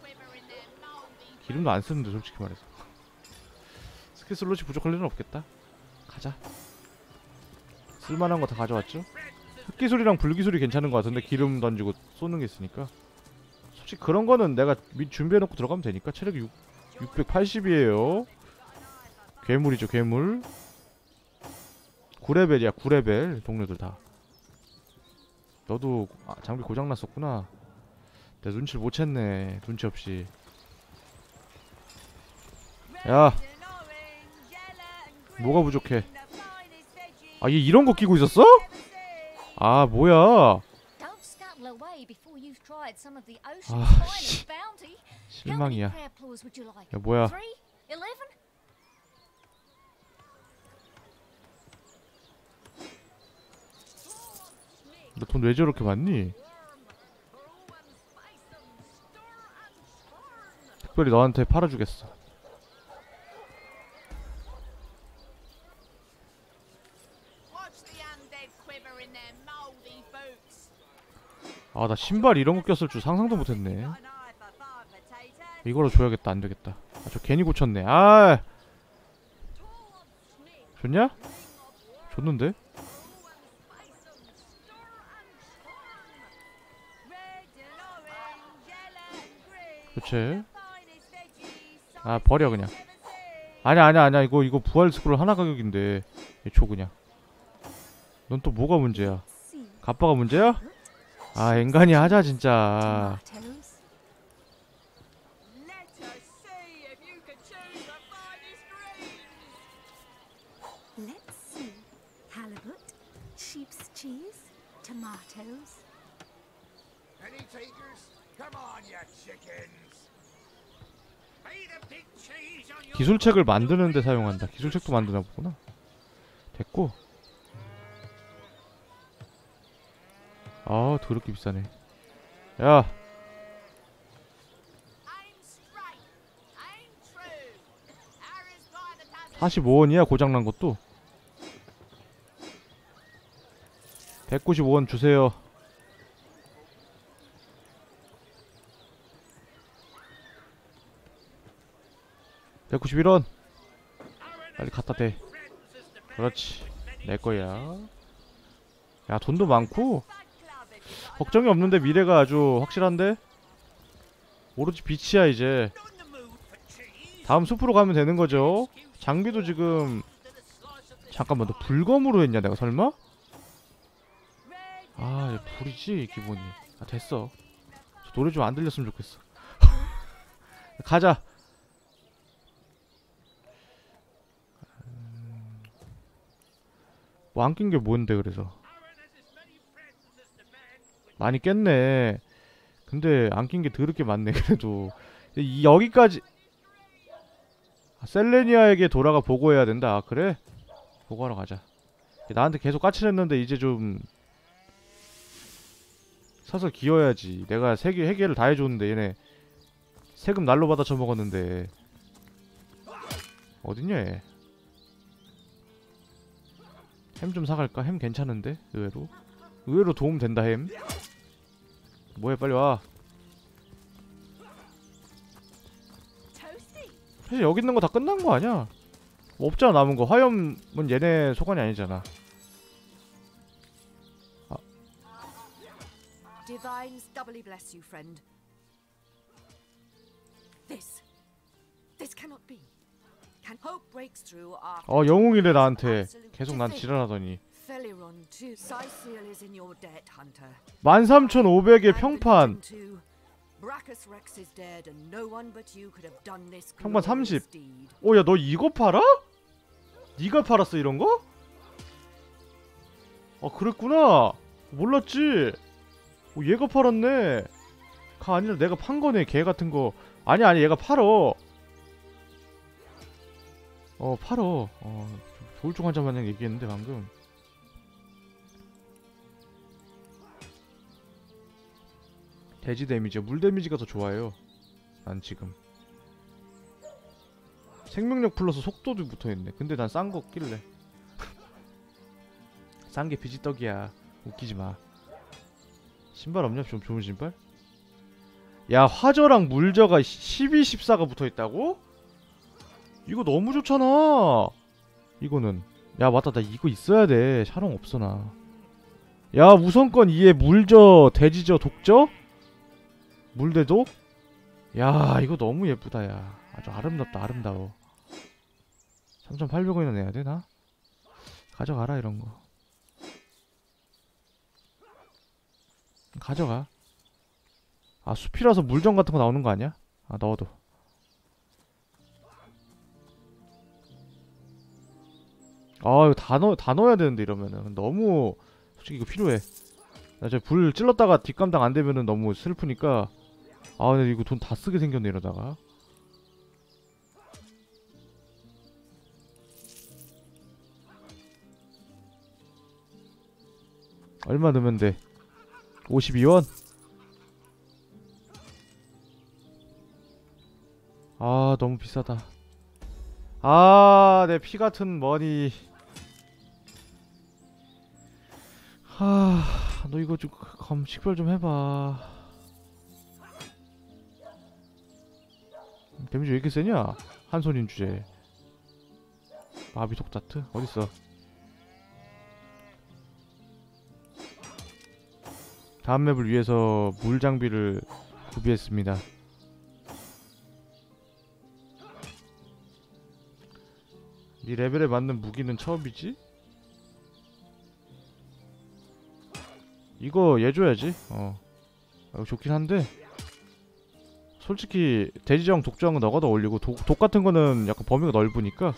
기름도 안 쓰는데 솔직히 말해서. skill slot이 부족할 일은 없겠다. 가자. 쓸만한 거 다 가져왔죠? 흑기술이랑 불기술이 괜찮은 것 같은데 기름 던지고 쏘는 게 있으니까. 솔직히 그런 거는 내가 미 준비해놓고 들어가면 되니까 체력이 6, 680이에요. 괴물이죠 괴물 9레벨이야 9레벨 동료들 다 너도 아, 장비 고장났었구나 내 눈치를 못 챘네 눈치 없이 야 뭐가 부족해 아 얘 이런 거 끼고 있었어? 아 뭐야 Ah, many 실망이야? 야 뭐야 너 돈 왜 저렇게 많니? 특별히 너한테 팔아주겠어. 아 나 신발 이런 거 꼈을 줄 상상도 못했네. 이거로 줘야겠다 안되겠다 아 저 괜히 고쳤네 아 좋냐? 줬는데? 그치 아 버려 그냥. 아니야 아니야 아니야 이거 이거 부활 스크롤 하나 가격인데 얘줘 그냥 넌 또 뭐가 문제야. 가빠가 문제야? 아 인간이 하자 진짜 Tomatoes? Let us see if you can choose the finest greens. Let's see. Halibut, sheep's cheese, tomatoes. Penny takers? Come on, you chickens. Pay the big cheese on your 기술책을 만드는데 사용한다 기술책도 만드나 보구나 됐고 아 더럽게 비싸네 야 Aim straight. Aim true. Arrows by the dozen. 45원이야 고장난 것도 195원 주세요 (191원) 빨리 갖다 대. 그렇지. 내 거야. 야 돈도 많고. 걱정이 없는데 미래가 아주 확실한데? 오로지 빛이야 이제. 다음 숲으로 가면 되는 거죠. 장비도 지금 잠깐만 너 불검으로 했냐 내가 설마? 아얘 불이지 기본이. 아 됐어. 저 노래 좀 안 들렸으면 좋겠어. 가자 뭐 안 낀 게 뭔데 그래서? 많이 깼네. 근데 안 낀 게 더럽게 많네 그래도. 이 여기까지. 아, 셀레니아에게 돌아가 보고해야 된다. 아 그래? 보고하러 가자. 나한테 계속 까칠했는데 이제 좀 서서 기어야지. 내가 세계 해결을 다 해줬는데 얘네 세금 날로 받아 처먹었는데. 어딨냐 얘 햄 좀 사갈까? 햄 괜찮은데? 의외로 의외로 도움 된다 햄 뭐해 빨리 와. 사실 여기 있는 거 다 끝난 거 아니야 뭐 없잖아 남은 거 화염은 얘네 소관이 아니잖아 friend. This. This cannot be. 어 영웅이래 나한테 계속 난 지랄하더니 Feliron too. Syciel is in your debt, Hunter. 13500의 평판. 평판 glorious 30. deed. 어야너 이거 팔아? 네가 팔았어 이런 거? 아 그랬구나 몰랐지 어, 얘가 팔았네 가 아니라 내가 판 거네 개 같은 거 아니 아니 얘가 팔어 어 팔어. 어 조울종 환자 마냥 얘기했는데 방금. 돼지 데미지 물 데미지가 더 좋아요. 난 지금. 생명력 플러스 속도도 붙어있네. 근데 난 싼 거 낄래. 싼 게 비지떡이야. 웃기지마. 신발 없냐? 좀 좋은 신발? 야 화저랑 물저가 12, 14가 붙어있다고? 이거 너무 좋잖아. 이거는. 야 맞다. 나 이거 있어야 돼. 샤롱 없어 나야 우선권 2에 물저 돼지저 독저? 물대독? 야 이거 너무 예쁘다 야. 아주 아름답다 아름다워. 3,800원이나 내야 되나? 가져가라 이런 거. 가져가. 아 숲이라서 물정 같은 거 나오는 거 아니야? 아 넣어도 아 이거 다, 넣, 다 넣어야 되는데 이러면은. 너무 솔직히 이거 필요해. 나 진짜 불 찔렀다가 뒷감당 안되면은 너무 슬프니까. 아 근데 이거 돈 다 쓰게 생겼네 이러다가. 얼마 넣으면 돼? 52원? 아 너무 비싸다. 아 내 피같은 머니. 하너 이거 좀 검 식별 좀 해봐 데미지 왜 이렇게 세냐? 한 손인 주제 마비 속다트? 어딨어 다음 맵을 위해서 물 장비를 구비했습니다 이 레벨에 맞는 무기는 처음이지? 이거 얘 줘야지. 어. 아, 이거 좋긴 한데. 솔직히 대지정 독정은 너가 더 올리고 독, 독 같은 거는 약간 범위가 넓으니까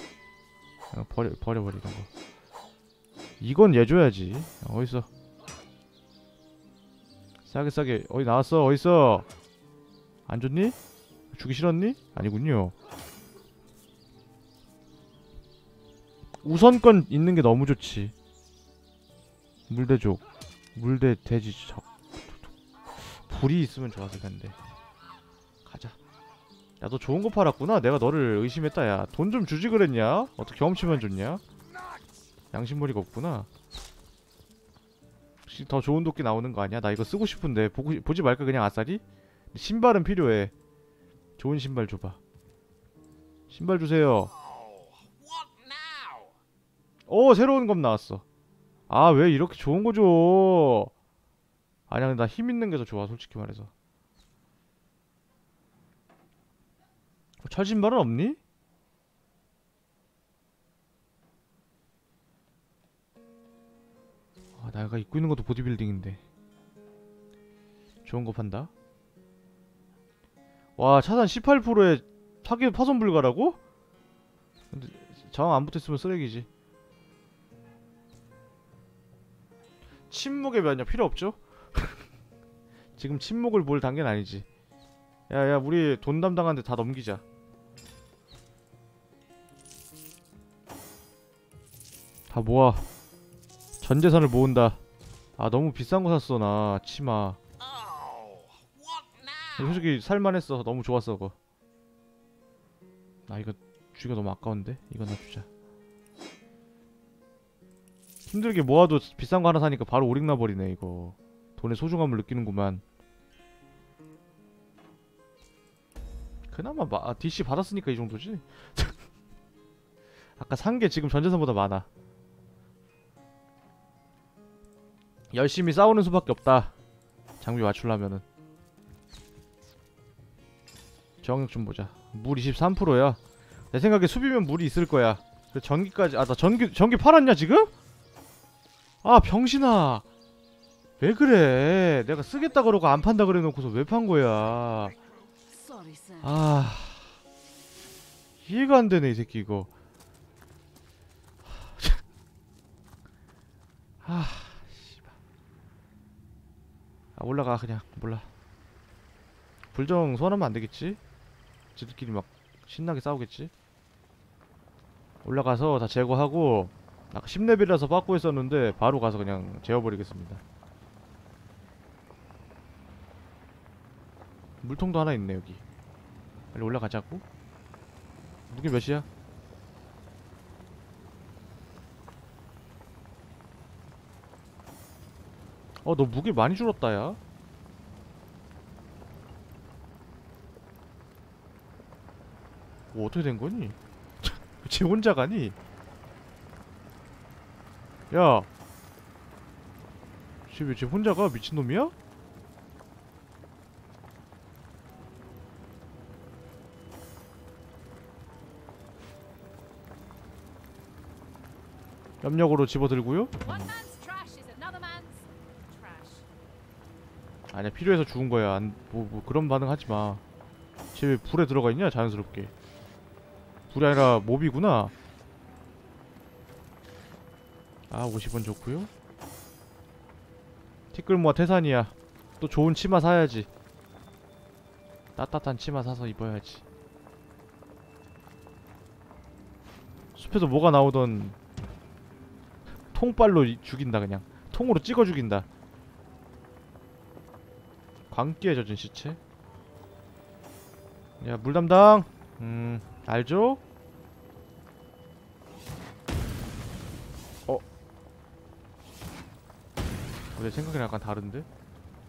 그냥 버려, 버려버리던 거. 이건 얘 줘야지. 어, 어딨어? 싸게 싸게. 어디 나왔어? 어딨어? 안 줬니? 주기 싫었니? 아니군요. 우선권 있는 게 너무 좋지. 물대족, 물대 돼지 적. 불이 있으면 좋았을 텐데. 가자. 야, 너 좋은 거 팔았구나. 내가 너를 의심했다, 야. 돈 좀 주지 그랬냐? 어떻게 경험치만 줬냐? 양심머리가 없구나. 혹시 더 좋은 도끼 나오는 거 아니야? 나 이거 쓰고 싶은데 보고, 보지 말까 그냥 아싸리? 신발은 필요해. 좋은 신발 줘봐. 신발 주세요. 오 새로운 검 나왔어 아 왜 이렇게 좋은 거줘 아니야 근데 나 힘 있는 게 더 좋아 솔직히 말해서. 어, 철신발은 없니? 아 내가 입고 있는 것도 보디빌딩인데. 좋은 거 판다. 와 차단 18%에 타겟 파손 불가라고? 근데 저항 안 붙었으면 쓰레기지 침묵의 면역 필요 없죠? 지금 침묵을 볼 단계는 아니지. 야야 우리 돈 담당한데 다 넘기자. 다 모아. 전 재산을 모은다. 아 너무 비싼 거 샀어 나. 치마. 솔직히 살만했어. 너무 좋았어 그거. 나 이거 주기가 너무 아까운데? 이거 나 주자 힘들게 모아도 비싼 거 하나 사니까 바로 오릭 나버리네 이거. 돈의 소중함을 느끼는구만. 그나마 마, 아, DC 받았으니까 이 정도지? 아까 산 게 지금 전재산보다 많아. 열심히 싸우는 수밖에 없다. 장비 맞추려면은. 정력 좀 보자. 물 23%야 내 생각에 수비면 물이 있을 거야. 전기까지 아 나 전기 전기 팔았냐 지금? 아 병신아. 왜 그래? 내가 쓰겠다 그러고 안 판다 그래 놓고서 왜 판 거야. 아 이해가 안 되네 이 새끼 이거. 아 씨발. 아 올라가 그냥. 몰라. 불정 소환하면 안 되겠지? 지들끼리 막 신나게 싸우겠지? 올라가서 다 제거하고 아까 10레벨이라서 빠꾸 했었는데 바로 가서 그냥 재워버리겠습니다 물통도 하나 있네 여기 빨리 올라가자고 무게 몇이야? 어 너 무게 많이 줄었다 야 뭐 어떻게 된 거니? 쟤 혼자 가니? 야. 쟤왜쟤 혼자 가? 미친놈이야? 염력으로 집어들고요. 아니야 필요해서 죽은 거야. 안, 뭐, 뭐 그런 반응 하지 마. 쟤 왜 불에 들어가 있냐? 자연스럽게. 불이 아니라 몹이구나. 아 50원 좋고요. 티끌모아 태산이야. 또 좋은 치마 사야지. 따뜻한 치마 사서 입어야지. 숲에서 뭐가 나오던 통발로 이- 죽인다 그냥. 통으로 찍어 죽인다. 광기에 젖은 시체. 야, 물 담당. 음, 알죠? 내 생각이랑 약간 다른데?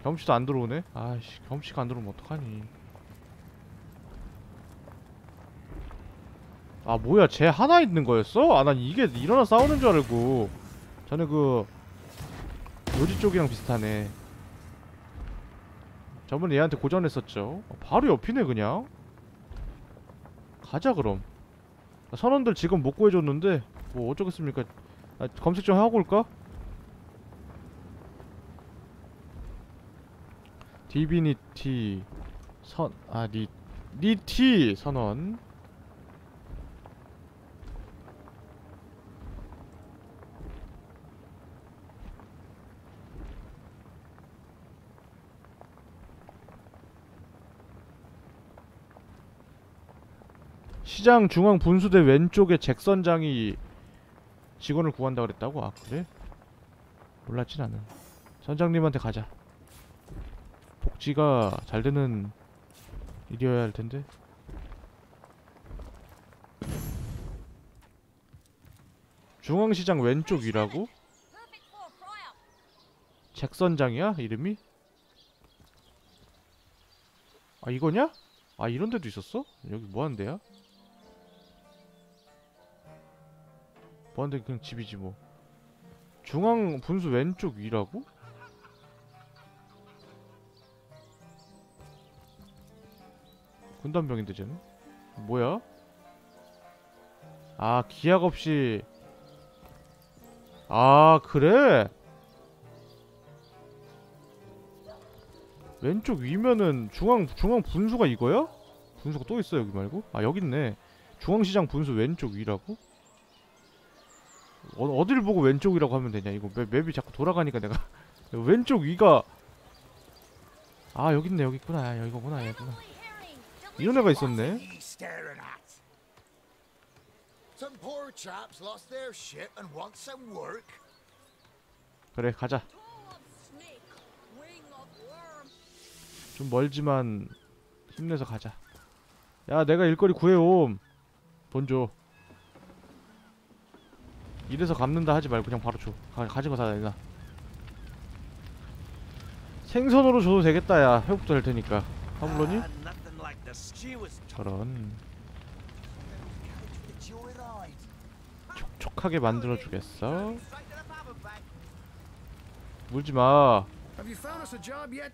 경험치도 안 들어오네? 아이씨, 경험치가 안 들어오면 어떡하니. 아, 뭐야, 쟤 하나 있는 거였어? 아, 난 이게 일어나 싸우는 줄 알고. 저는 그, 요지 쪽이랑 비슷하네. 저번에 얘한테 고전했었죠. 어, 바로 옆이네, 그냥. 가자, 그럼. 아, 선원들 지금 못 구해줬는데, 뭐 어쩌겠습니까. 아, 검색 좀 하고 올까? 디비니티 선, 아, 니, 니티 선원. 시장 중앙 분수대 왼쪽에 잭 선장이 직원을 구한다 그랬다고? 아 그래? 몰랐지 나는 선장님한테 가자 복지가 잘 되는 일이어야 할 텐데 중앙시장 왼쪽 위라고? 잭 선장이야? 이름이? 아 이거냐? 아 이런 데도 있었어? 여기 뭐 하는 데야? 뭐 하는 데 그냥 집이지 뭐 중앙 분수 왼쪽 위라고? 군단병인데 쟤는? 뭐야? 아 기약 없이 아 그래? 왼쪽 위면은 중앙 중앙 분수가 이거야? 분수가 또 있어 여기 말고? 아 여기 있네. 중앙시장 분수 왼쪽 위라고? 어, 어딜 보고 왼쪽이라고 하면 되냐? 이거 맵, 맵이 자꾸 돌아가니까 내가 왼쪽 위가 아 여기 있네 여기 있구나 아, 여기구나 여기구나 이런 애가 있었네. He's staring at. Some poor chaps lost their ship and want some work. 그래 가자. 좀 멀지만 힘내서 가자. 야 내가 일거리 구해옴. 돈 줘. 이래서 갚는다 하지 말고 그냥 바로 줘. 가, 가지고 사 내놔. 생선으로 줘도 되겠다 야. 회복도 될 테니까. 화물러니? Ah, 저런. 촉촉하게 만들어 주겠어. 물지 마. Have you found us a job yet?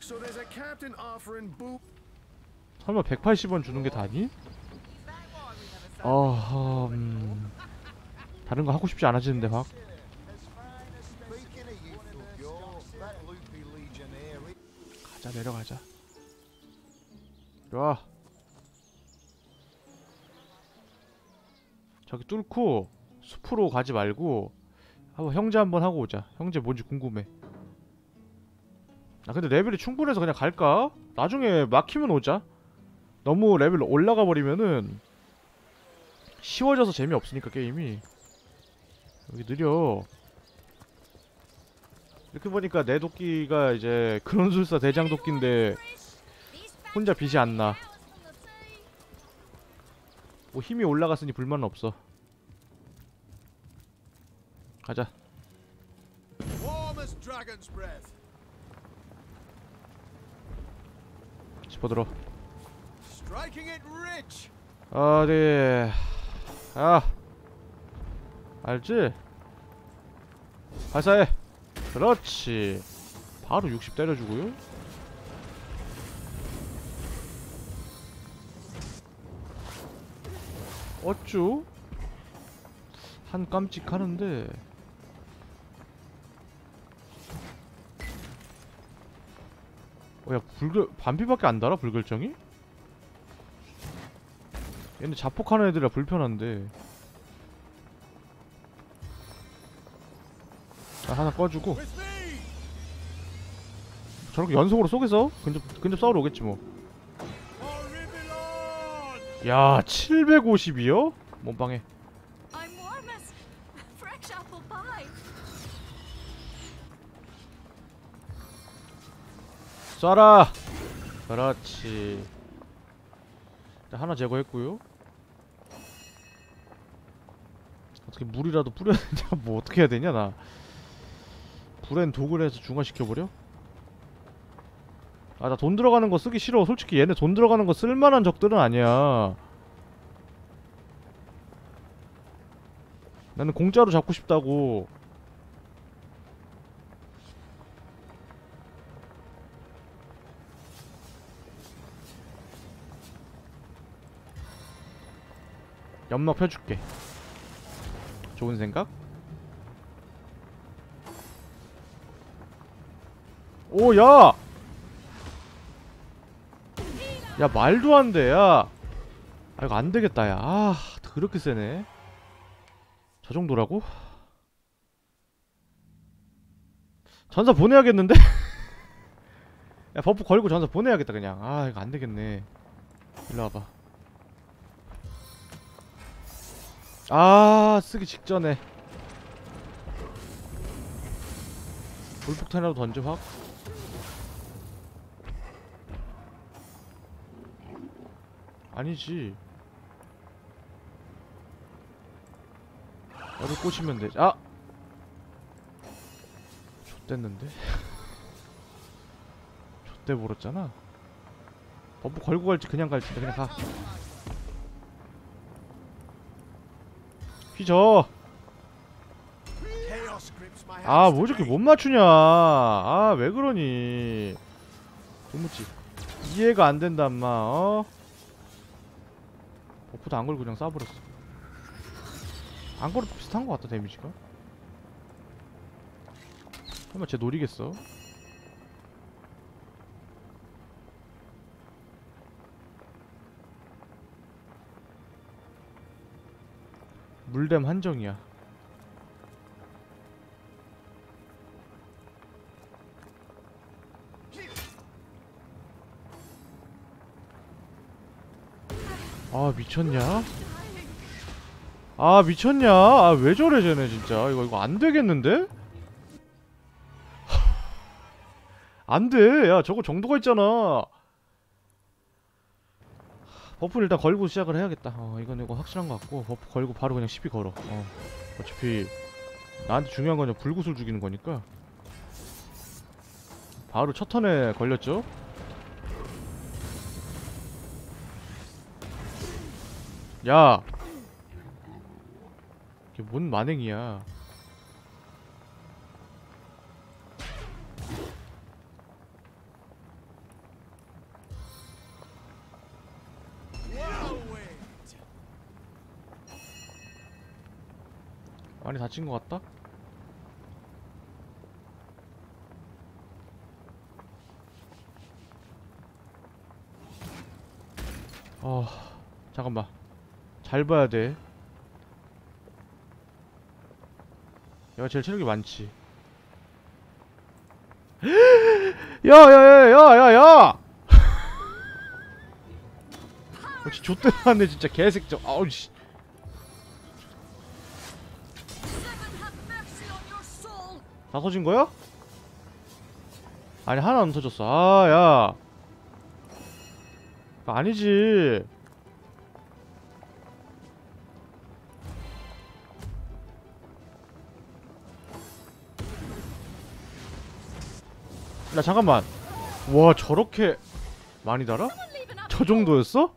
So there's a captain offering boot. 설마 180원 주는 게 다니? 어, 음... 다른 거 하고 싶지 않아지는데 legionnaire 가자 내려가자. 와. 저기 뚫고 숲으로 가지 말고 한번 형제 한번 하고 오자. 형제 뭔지 궁금해. 아 근데 레벨이 충분해서 그냥 갈까? 나중에 막히면 오자. 너무 레벨 올라가 버리면은 쉬워져서 재미없으니까 게임이 여기 느려 이렇게 보니까 내 도끼가 이제 근원술사 대장 도끼인데 혼자 빛이 안 나. 뭐 힘이 올라갔으니 불만은 없어. 가자. warm as dragon's breath. 집어들어. Striking it rich. 어디? 아, 알지? 발사해. 그렇지. 바로 60 때려주고요. 어쭈? 한 깜찍하는데. 어, 야, 불결, 반피밖에 안 달아, 불결정이? 얘네 자폭하는 애들이라 불편한데. 자, 하나 꺼주고. 저렇게 연속으로 쏘겠어? 근접, 근접 싸우러 오겠지 뭐. 야 750이요? 몸빵해 쏴라! 그렇지. 하나 제거했고요. 어떻게 물이라도 뿌려야 되냐? 뭐 어떻게 해야 되냐 나. 불엔 독을 해서 중화시켜버려? 아 나 돈 들어가는 거 쓰기 싫어 솔직히 얘네 돈 들어가는 거 쓸만한 적들은 아니야 나는 공짜로 잡고 싶다고 연막 펴줄게 좋은 생각? 오, 야! 야, 말도 안 돼, 야! 아, 이거 안 되겠다, 야. 아, 그렇게 세네. 저 정도라고? 전사 보내야겠는데? 야, buff 걸고 전사 보내야겠다, 그냥. 아, 이거 안 되겠네. 일로 와봐. 아, 쓰기 직전에. 불폭탄이라도 던져, 확. 아니지. 어디 꽂히면 되지. 아! 좆됐는데? 좆돼 버렸잖아. buff 걸고 갈지 그냥 갈지 그냥 가. 휘저. 아, 뭐 이렇게 도대체 못 맞추냐. 아, 왜 그러니. 도무지 이해가 안 된다, 엄마. 어? buff도 안 걸고 그냥 쏴버렸어. 안 걸어도 비슷한 것 같다, 데미지가. 설마 쟤 노리겠어? 물댐 한정이야. 아 미쳤냐? 아 미쳤냐? 아 왜 저래 쟤네 진짜 이거 이거 안 되겠는데? 안 돼. 야 저거 정도가 있잖아. buff를 일단 걸고 시작을 해야겠다. 어 이건 이거 확실한 것 같고 buff 걸고 바로 그냥 12 걸어. 어 어차피 나한테 중요한 건 그냥 불구슬 죽이는 거니까. 바로 첫 턴에 걸렸죠? 야! 이게 뭔 만행이야. 많이 다친 것 같다? 어... 잠깐만 잘 봐야 돼. 얘가 제일 체력이 많지. 야야야야야야! 역시 좆대 나왔네 진짜 개새끼. 아우 씨. 다 터진 거야? 아니 하나 안 터졌어. 아 야. 아니지. 나 잠깐만. 와 저렇게 많이 달아? 저 정도였어?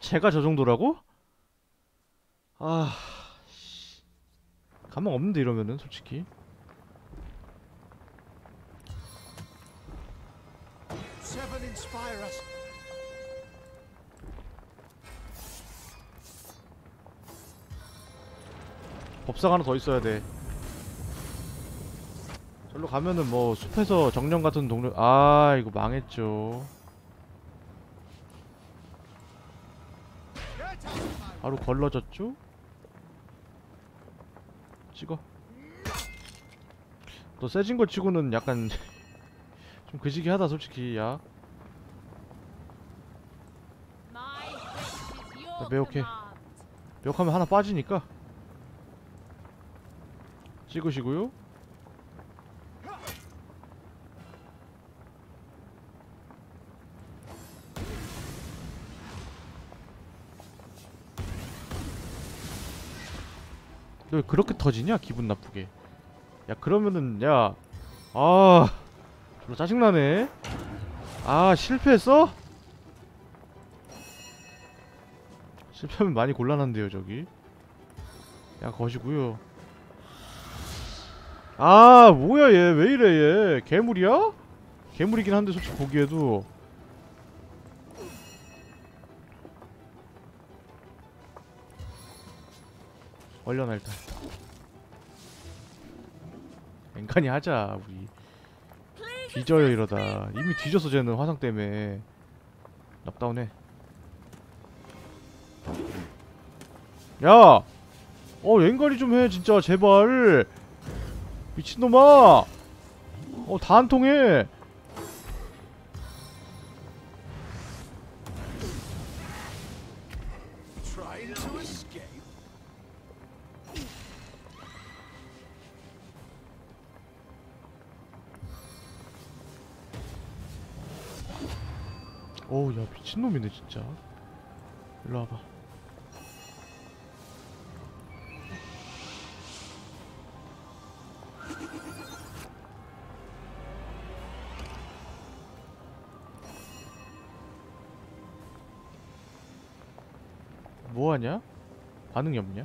제가 저 정도라고? 아, 씨. 가망 없는데 이러면은 솔직히. 법사가 하나 더 있어야 돼. 절로 가면은 뭐 숲에서 정령 같은 동료 아 이거 망했죠. 바로 걸러졌죠? 찍어. 너 세진 거 치고는 약간 좀 그지기 하다 솔직히 야. 나 매혹해. 매혹하면 하나 빠지니까. 찍으시고요. 너왜 그렇게 터지냐? 기분 나쁘게. 야 그러면은 야아 졸라 짜증나네. 아 실패했어? 실패하면 많이 곤란한데요 저기. 야 거시고요. 아 뭐야 얘. 왜 이래 얘. 괴물이야? 괴물이긴 한데 솔직히 보기에도 얼려놔 일단 앵간히 하자 우리. 뒤져요 이러다. 이미 뒤졌어 쟤는 화상 때문에. 넉다운해. 야! 어 앵간히 좀 해 진짜 제발. 미친놈아! 어 다 안 통해 미친놈이네 진짜 일로 와봐 뭐하냐? 반응이 없냐?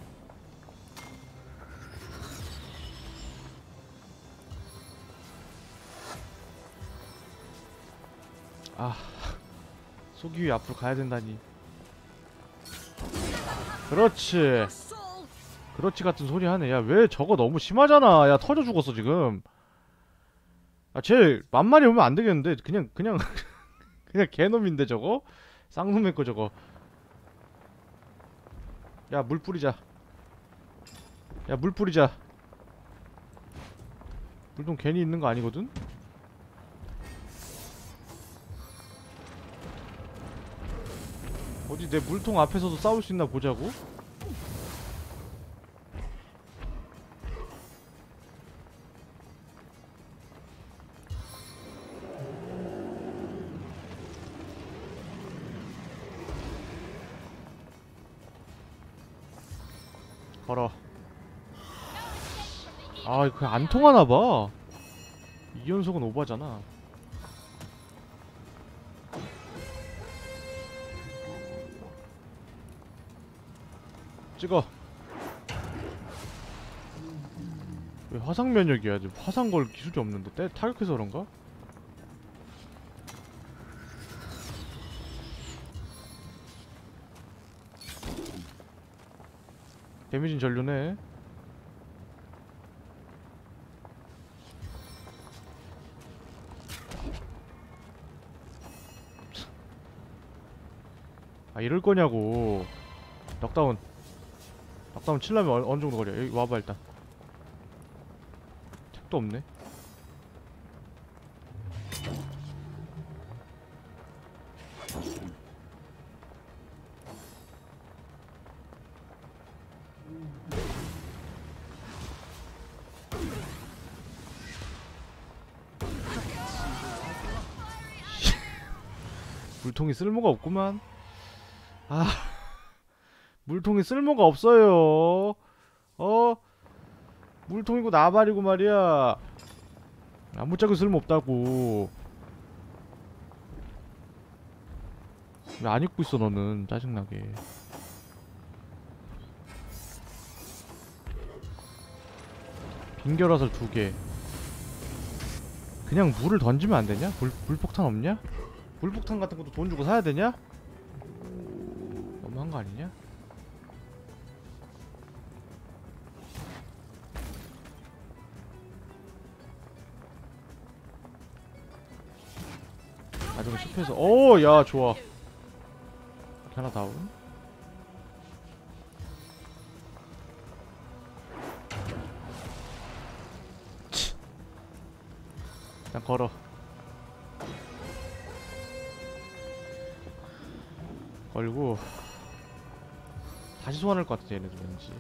아 속이 위 앞으로 가야 된다니. 그렇지. 그렇지 같은 소리 하네. 야, 왜 저거 너무 심하잖아. 야, 터져 죽었어, 지금. 아, 쟤 만마리 오면 안 되겠는데. 그냥, 그냥, 그냥 개놈인데, 저거? 쌍놈의 거, 저거. 야, 물 뿌리자. 야, 물 뿌리자. 물통 괜히 있는 거 아니거든? 어디 내 물통 앞에서도 싸울 수 있나 보자고? 걸어 아 이거 안 통하나봐. 이 연속은 오버잖아 찍어. 왜 화상 면역이야? 지금 화상 걸 기술이 없는데. 때 타격해서 그런가? 데미진 전류네. 아 이럴 거냐고. 넉다운 칠라면 어, 어느 정도 거려? 여기 와봐 일단. 책도 없네. 물통이 쓸모가 없구만. 아 물통이 쓸모가 없어요 어 물통이고 나발이고 말이야 아무짝에 쓸모없다고 왜 안 입고 있어 너는 짜증나게 빈결화살 두개 그냥 물을 던지면 안 되냐? 불, 불폭탄 없냐? 불폭탄 같은 것도 돈 주고 사야 되냐? 너무한 거 아니냐? 숲에서. 오야 좋아. 하나 다운 치. 그냥 걸어. 걸고. 다시 소환할 것 같아 얘네들 왠지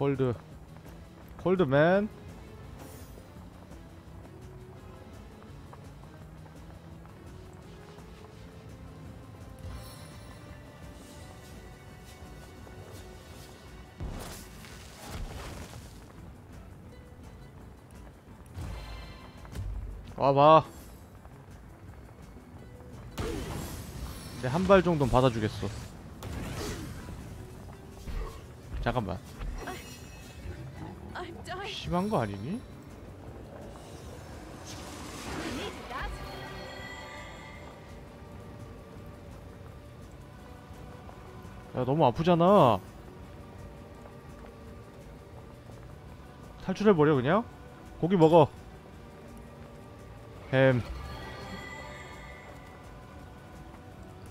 콜드. 콜드맨. 와봐. 내 한 발 정도는 받아주겠어. 잠깐만. 심한 거 아니니? 야 너무 아프잖아 탈출해버려 그냥? 고기 먹어 햄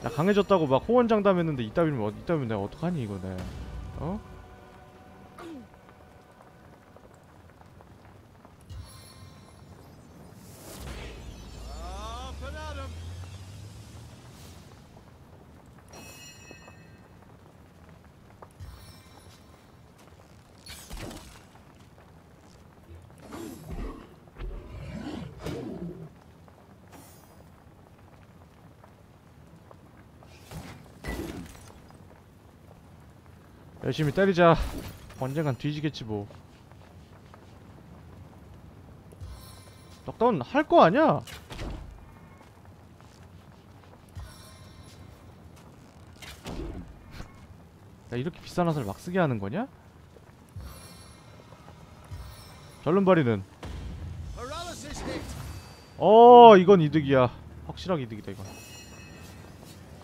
야, 강해졌다고 막 호언장담했는데 이따위면 어, 이따위면 내가 어떡하니 이거 내 열심히 때리자. 언젠간 뒤지겠지 뭐. 넉다운 할 거 아니야? 야 이렇게 비싼 화살 막 쓰게 하는 거냐? 절름발이는. 어 이건 이득이야. 확실하게 이득이다 이건.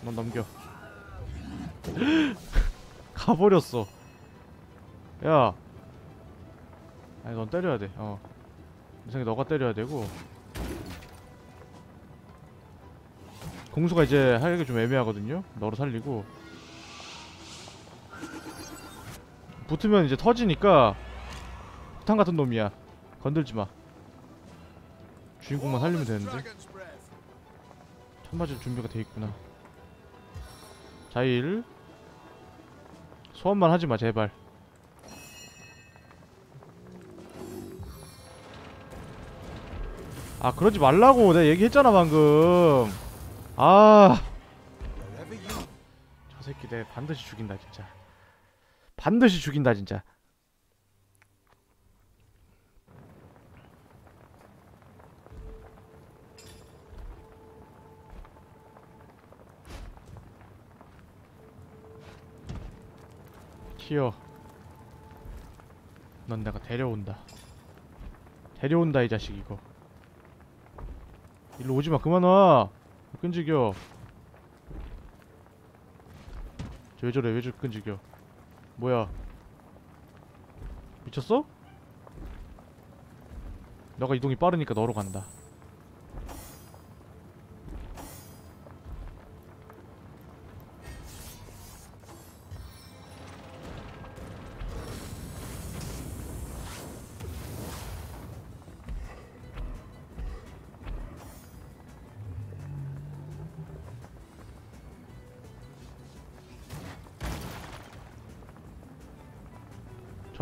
넌 넘겨 가버렸어. 야. 아니 넌 때려야 돼어. 이상해 너가 때려야 되고. 공수가 이제 하기가 좀 애매하거든요. 너로 살리고. 붙으면 이제 터지니까 폭탄 같은 놈이야. 건들지마. 주인공만 살리면 되는데. breath. 천맞을 준비가 돼 있구나. 자일 소환만 하지 마 제발. 아 그러지 말라고 내가 얘기했잖아 방금. 아. 저 새끼 내 반드시 죽인다 진짜. 반드시 죽인다 진짜. 튀어. 넌 내가 데려온다. 데려온다 이 자식 이거. 일로 오지마 그만 와. 끈질겨. 저 왜 저래 왜 저렇게 끈질겨. 뭐야. 미쳤어? 너가 이동이 빠르니까 너로 간다.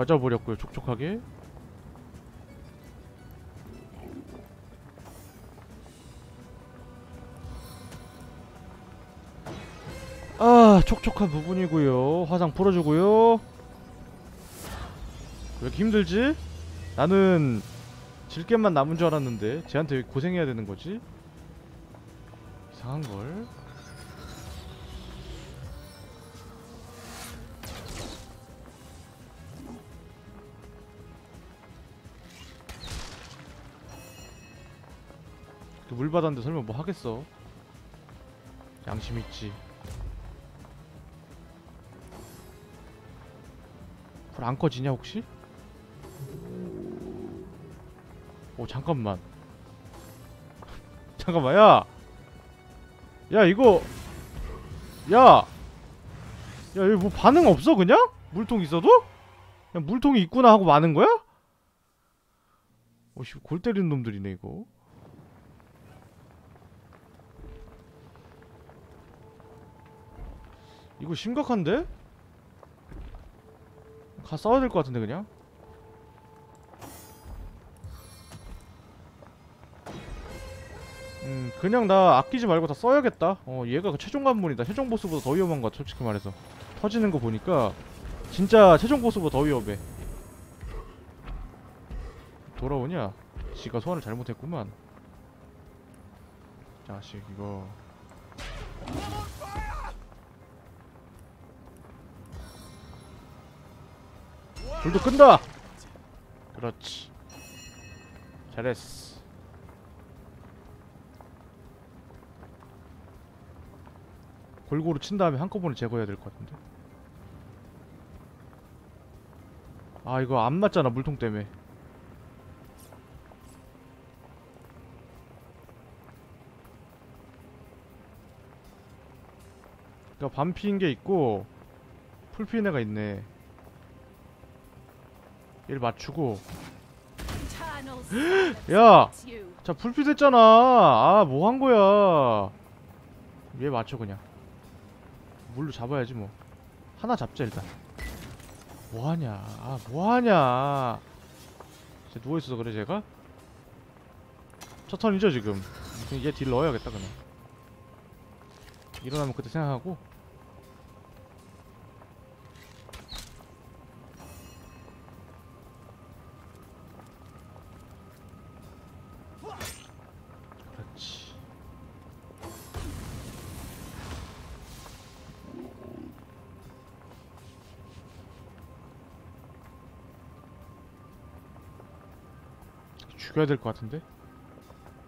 젖어버렸고요 촉촉하게 아 촉촉한 부분이고요 화상 풀어주고요 왜 이렇게 힘들지? 나는 질겜만 남은 줄 알았는데 쟤한테 왜 고생해야 되는 거지? 이상한걸? 물 받았는데 설마 뭐 하겠어? 양심 있지. 불 안 꺼지냐 혹시? 오 잠깐만. 잠깐만 야. 야 이거 야. 야 여기 뭐 반응 없어 그냥? 물통 있어도? 그냥 물통이 있구나 하고 마는 거야? 오씨 골 때리는 놈들이네 이거. 이거 심각한데? 가 싸워야 될 것 같은데 그냥? 음 그냥 나 아끼지 말고 다 써야겠다 어 얘가 그 최종 관문이다 최종 보스보다 더 위험한 것 같아 솔직히 말해서 터지는 거 보니까 진짜 최종 보스보다 더 위험해 돌아오냐? 지가 소환을 잘못했구만 자식 이거 불도 끈다! 그렇지. 잘했어. 골고루 친 다음에 한꺼번에 제거해야 될 것 같은데? 아 이거 안 맞잖아 물통 때문에. 그니까 반피인 게 있고 풀피인 애가 있네 얘를 맞추고. 야! 자 불피 됐잖아. 아 뭐 한 거야? 얘 맞춰 그냥. 물로 잡아야지 뭐. 하나 잡자 일단. 뭐하냐? 아 뭐하냐? 쟤 누워있어서 그래 쟤가? 첫 턴이죠 지금? 얘 딜 넣어야겠다 그냥. 일어나면 그때 생각하고 죽여야 될 것 같은데?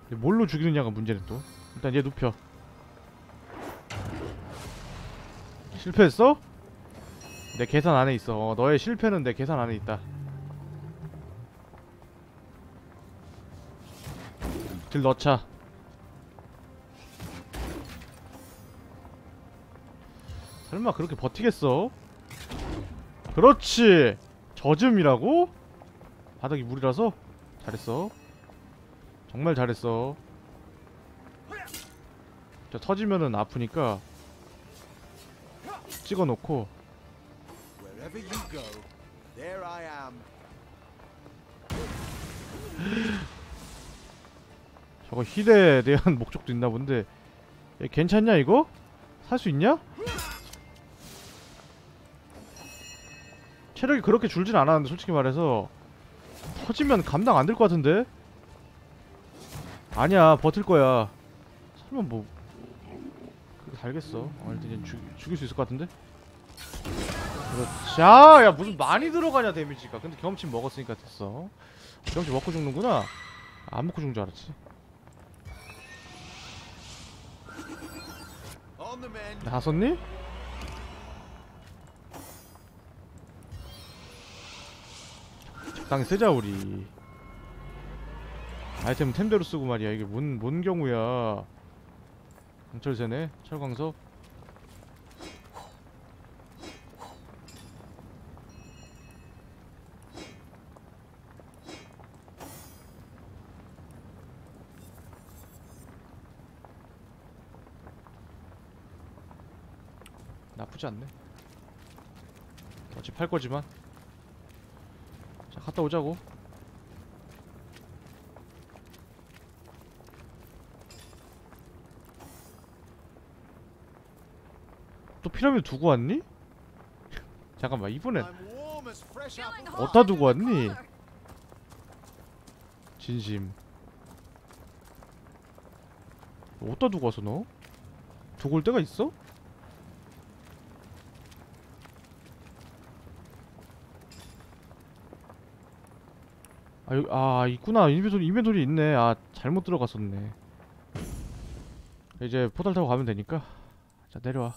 뭘로 죽이느냐가 문제는 또 일단 얘 눕혀 실패했어? 내 계산 안에 있어 어, 너의 실패는 내 계산 안에 있다 딜 넣자 설마 그렇게 버티겠어? 그렇지 젖음이라고? 바닥이 물이라서? 잘했어 정말 잘했어 자 터지면은 아프니까 찍어놓고. 저거 힐에 대한 목적도 있나 본데 얘 괜찮냐 이거? 살 수 있냐? 체력이 그렇게 줄진 않았는데 솔직히 말해서 터지면 감당 안 될 것 같은데? 아니야 버틸 거야. 설마 뭐 그렇게 달겠어. 어, 일단 얘 죽, 죽일 수 있을 것 같은데? 그렇지. 아, 야 무슨 많이 들어가냐 데미지가. 근데 경험치 먹었으니까 됐어. 경험치 먹고 죽는구나. 안 먹고 죽는 줄 알았지. 썼니? 적당히 쓰자 우리. 아이템 템대로 쓰고 말이야. 이게 뭔, 뭔 경우야. 강철새네 철광석. 나쁘지 않네. 어차피 팔 거지만. 자 갔다 오자고 또 피라미드 두고 왔니? 잠깐만 이번엔. 어디다 두고 왔니? 진심 어디다 두고 왔어 너? 두고 올 데가 있어? 아, 여기, 아 있구나. inventory inventory 있네. 아 잘못 들어갔었네. 이제 포탈 타고 가면 되니까. 자 내려와.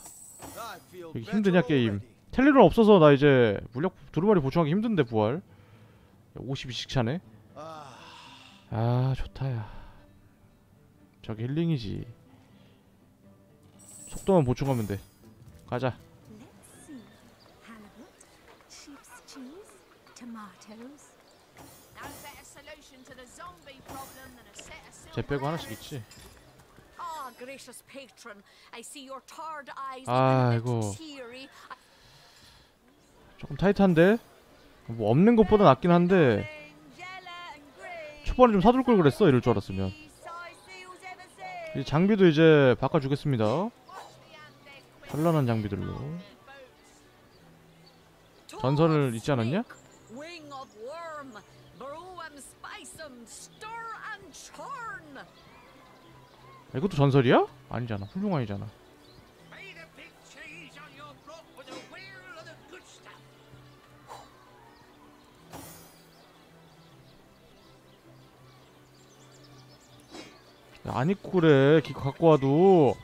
여기 힘드냐 게임. 텔리론 없어서 나 이제 물약 두루마리 보충하기 힘든데 부활. 52씩 차네. 아 좋다 야. 저게 힐링이지. 속도만 보충하면 돼. 가자. Tomatoes. 쟤 빼고 하나씩. 있지 Ah, 아. I- 조금 타이트한데 뭐 없는 것보다 낫긴 한데. 초반에 좀 사둘 걸 그랬어 이럴 줄 알았으면 이 장비도 이제 바꿔주겠습니다. 현란한 장비들로. 전설을 잊지 않았냐? Worm, brew and spice 'em, stir and churn. 아, 이것도 전설이야? 아니잖아. 훌륭한이잖아. 안 입고 그래. 기껏 갖고 와도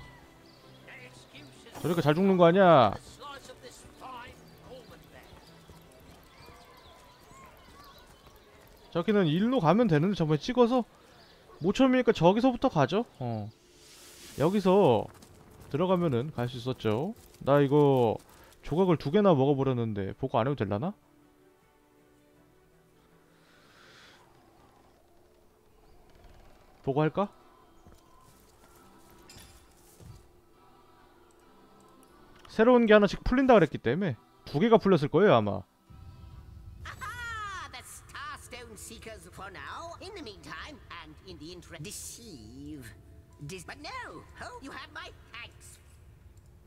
저렇게 잘 죽는 거 아니야? Slice of this fine almond there. 저기는 일로 가면 되는데 저번에 찍어서 모처음이니까 저기서부터 가죠. 어. 여기서 들어가면은 갈 수 있었죠. 나 이거 조각을 두 개나 먹어버렸는데 보고 안 해도 될라나? 보고 할까? 새로운 게 하나씩 풀린다 그랬기 때문에 두 개가 풀렸을 거예요 아마. Interest, deceive. Dis- but no, oh, you have my thanks.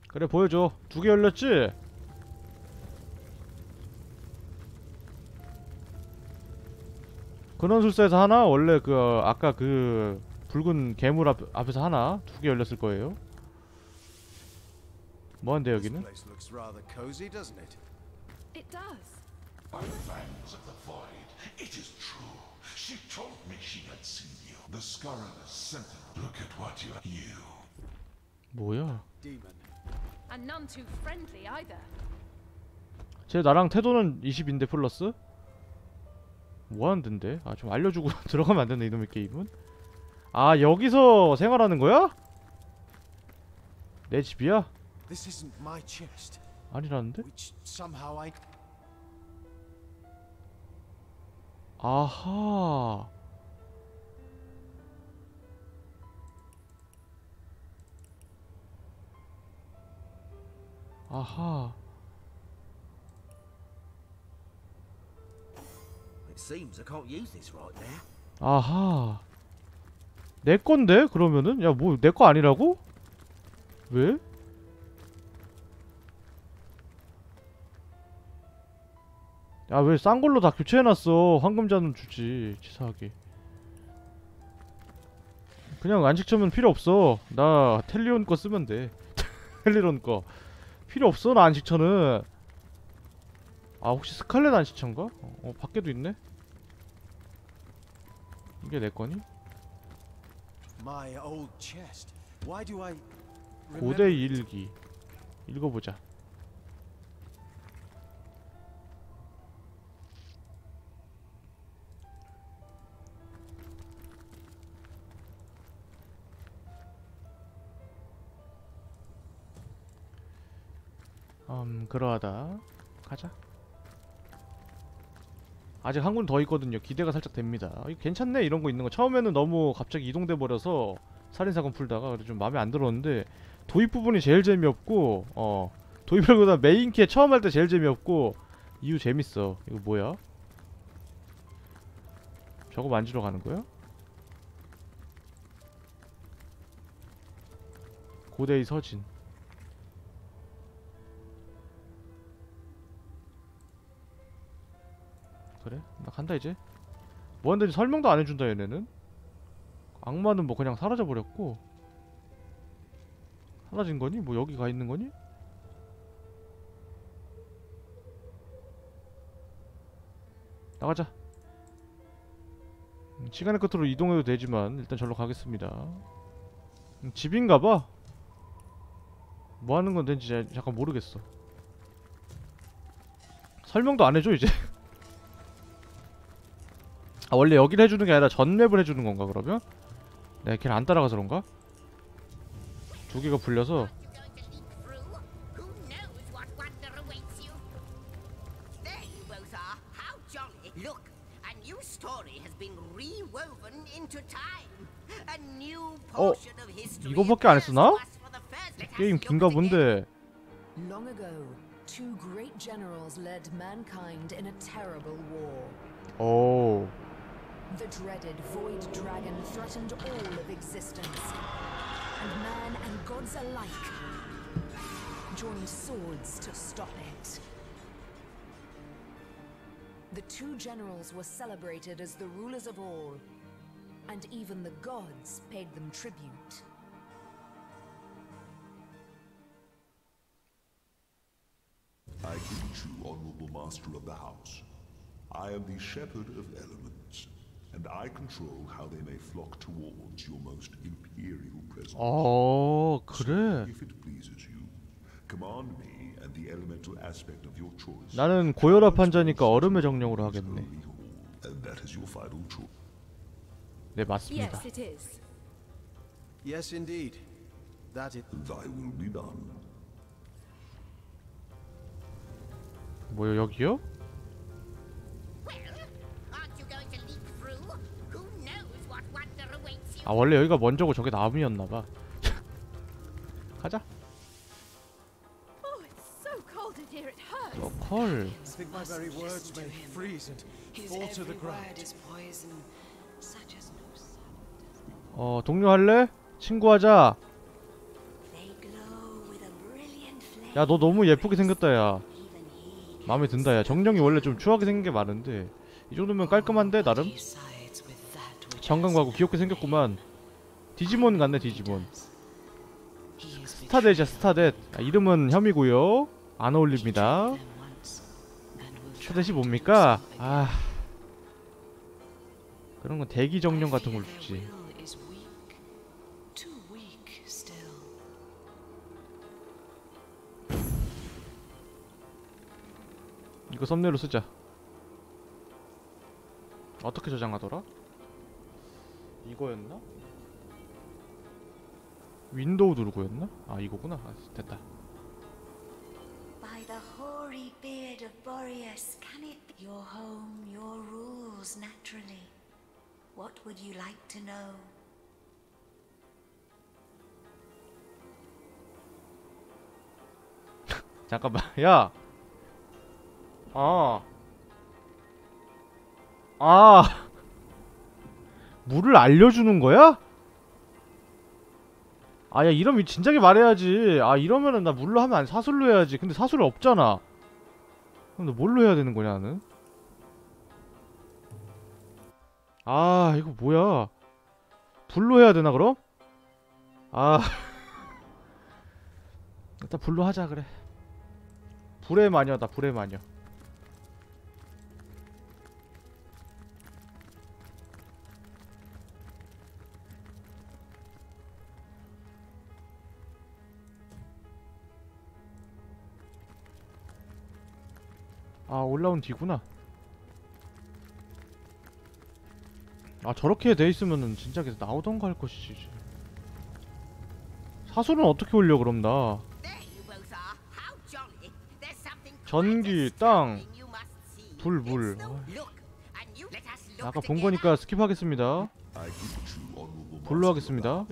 그래 보여줘 두 개 열렸지? 근원술사에서 하나 원래 그 아까 그 붉은 괴물 앞, 앞에서 하나 두 개 열렸을 거예요 뭐한데 여기는? It does. The Scurrilous Sentinel. Look at what you you. 뭐야 Demon. And none too friendly either. 쟤 나랑 태도는 20인데 플러스? 뭐하는 덴데? 아 좀 알려주고 들어가면 안 되네 이놈의 게임은 아 여기서 생활하는 거야? 내 집이야? This isn't my chest, 아니라는데? which somehow I. 아하. Right now. 아하. 내 건데 그러면은 야 뭐 내 거 아니라고? 왜? 야 왜 싼 걸로 다 교체해놨어 황금자는 주지 치사하게 그냥 안식처면 필요 없어 나 텔리온 거 쓰면 돼 텔리론 거 필요 없어 나 안식처는 아 혹시 스칼렛 안식처인가? 어, 어 밖에도 있네 이게 내 거니? 고대? 일기 읽어보자 음 그러하다. 가자. 아직 한 군 더 있거든요. 기대가 살짝 됩니다. 아, 이거 괜찮네 이런 거 있는 거. 처음에는 너무 갑자기 이동돼 버려서 살인사건 풀다가 그래서 좀 마음에 안 들었는데 도입 부분이 제일 재미없고 어 도입을보다 메인캐 처음 할 때 제일 재미없고 이유 재밌어. 이거 뭐야? 저거 만지러 가는 거야? 고대의 서진 그래? 나 간다 이제. 뭐 한다지 설명도 안 해준다 얘네는. 악마는 뭐 그냥 사라져 버렸고. 사라진 거니? 뭐 여기 가 있는 거니? 나가자. 음, 시간의 끝으로 이동해도 되지만 일단 절로 가겠습니다. 음, 집인가봐. 뭐 하는 건데 진짜 잠깐 모르겠어. 설명도 안 해줘 이제 아 원래 여기를 해주는 게 아니라 전 맵을 해주는 건가 그러면? 내가 걔를 안 따라가서 그런가? 두 개가 불려서 history. 이거밖에 안 us 게임 긴가. 본데 Long ago, two great generals led mankind in a terrible war. 오 The dreaded Void Dragon threatened all of existence. and man and gods alike joined swords to stop it. The two generals were celebrated as the rulers of all, and even the gods paid them tribute. I greet you, honorable master of the house. I am the shepherd of elements, and I control how they may flock towards your most imperial presence. 어 그래. If it pleases you, command me and the elemental aspect of your choice. 나는 고혈압 환자니까 얼음의 정령으로 하겠네. And that is your final choice. 네 맞습니다. Yes, it is. Yes, indeed. That it. Thy will be done. 뭐요 여기요? 아 원래 여기가 먼저고 저게 나무였나봐. 가자. 어 ground. 어 동료 할래? 친구하자. 야 너 너무 예쁘게 생겼다 야. 마음에 든다 야. 정령이 원래 좀 추하게 생긴 게 많은데 이 정도면 깔끔한데 나름. 정강하고 귀엽게 생겼구만. 디지몬 같네 디지몬. 스타댓이야 스타댓. 아, 이름은 혐이고요. 안 어울립니다. 스타댓이 뭡니까? 아 그런 건 대기 정령 같은 걸 주지. 이거 썸네일로 쓰자. 어떻게 저장하더라? 이거였나? 윈도우 누르고였나? 아 이거구나. 아, 됐다. By the hoary beard of Boreas, can it be your home, your rules naturally? What would you like to know? 잠깐만. 야. 아. 아. 물을 알려주는 거야? 아, 야, 이러면 진작에 말해야지. 아, 이러면은 나 물로 하면 안 사술로 해야지. 근데 사술이 없잖아. 그럼 너 뭘로 해야 되는 거냐, 나는? 아, 이거 뭐야. 불로 해야 되나, 그럼? 아. 일단 불로 하자, 그래. 불의 마녀다 불의 마녀 아 올라온 뒤구나 아 저렇게 돼있으면은 진짜 계속 나오던가 할 것이지 사술은 어떻게 올려 그럼 나 전기, 땅. 불, 물. Us look 아까 본. 거니까 스킵하겠습니다 불로 하겠습니다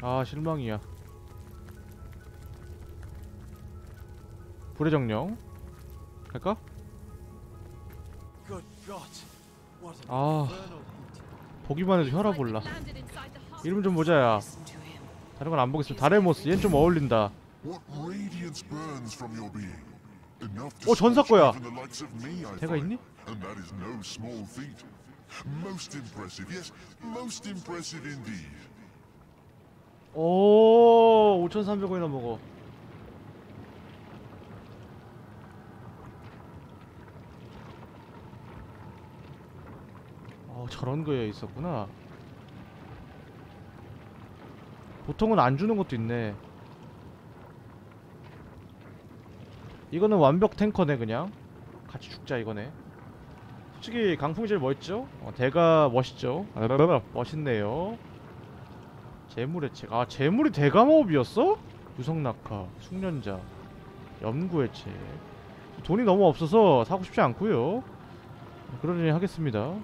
아 실망이야 불의 정령 할까? 아. 보기만 해도 혈압 올라. 이름 좀 보자 야 다른 건 안 보겠습니다 다레모스 얜 좀 어울린다 What radiance burns from your being? Enough 어 전사 거야 대가. 있니? 오 5,300원이나 먹어 저런 거에 있었구나 보통은 안 주는 것도 있네 이거는 완벽 탱커네 그냥 같이 죽자 이거네 솔직히 강풍이 제일 멋있죠? 어, 대가 멋있죠? 아라라라, 멋있네요 재물의 책. 아 재물이 대감호흡이었어? 유성낙하, 숙련자, 염구의 책. 돈이 너무 없어서 사고 싶지 않고요. 그러니 하겠습니다.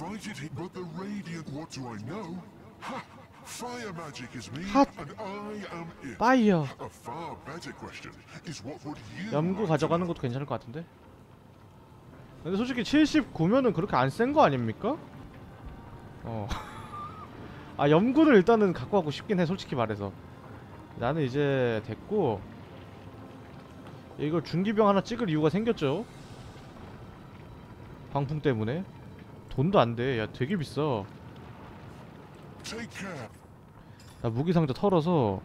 Invited here, but the radiant. What do I know? Ha! Fire magic is me, Hot. and I am it. 파이어 A far better question is what would you to 가져가는? 것도 괜찮을 것 같은데 근데 솔직히 79면은 그렇게 안 센 거 아닙니까? 어. 아 염구를 일단은 갖고 가고 싶긴 해 솔직히 말해서 나는 이제 됐고 이거 중기병 하나 찍을 이유가 생겼죠 방풍 때문에 돈도 안 돼 야 되게 비싸. Take care. 나 무기 상자 털어서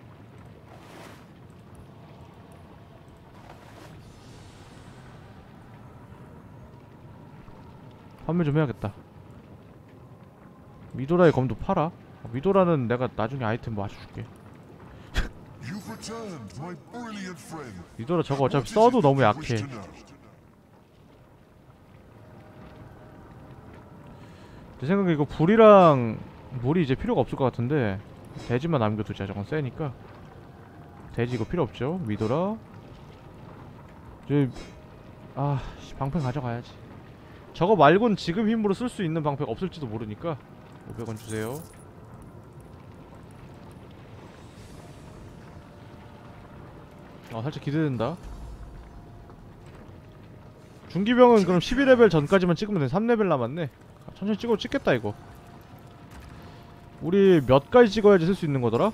판매 좀 해야겠다. 미도라의 검도 팔아? 어, 미도라는 내가 나중에 아이템 뭐 brilliant friend. 미도라 저거 어차피 써도 너무 약해 내 생각에 이거 불이랑 물이 이제 필요가 없을 것 같은데 돼지만 남겨두자. 저건 세니까. 돼지 이거 필요 없죠. 미도라. 저아 방패 가져가야지. 저거 말곤 지금 힘으로 쓸 수 있는 방패가 없을지도 모르니까 500원 주세요. 아 살짝 기대된다. 중기병은 그럼 12레벨 전까지만 찍으면 돼. 3레벨 남았네. 아, 천천히 찍어도 찍겠다 이거. 우리 몇 가지 찍어야지 쓸 수 있는 거더라?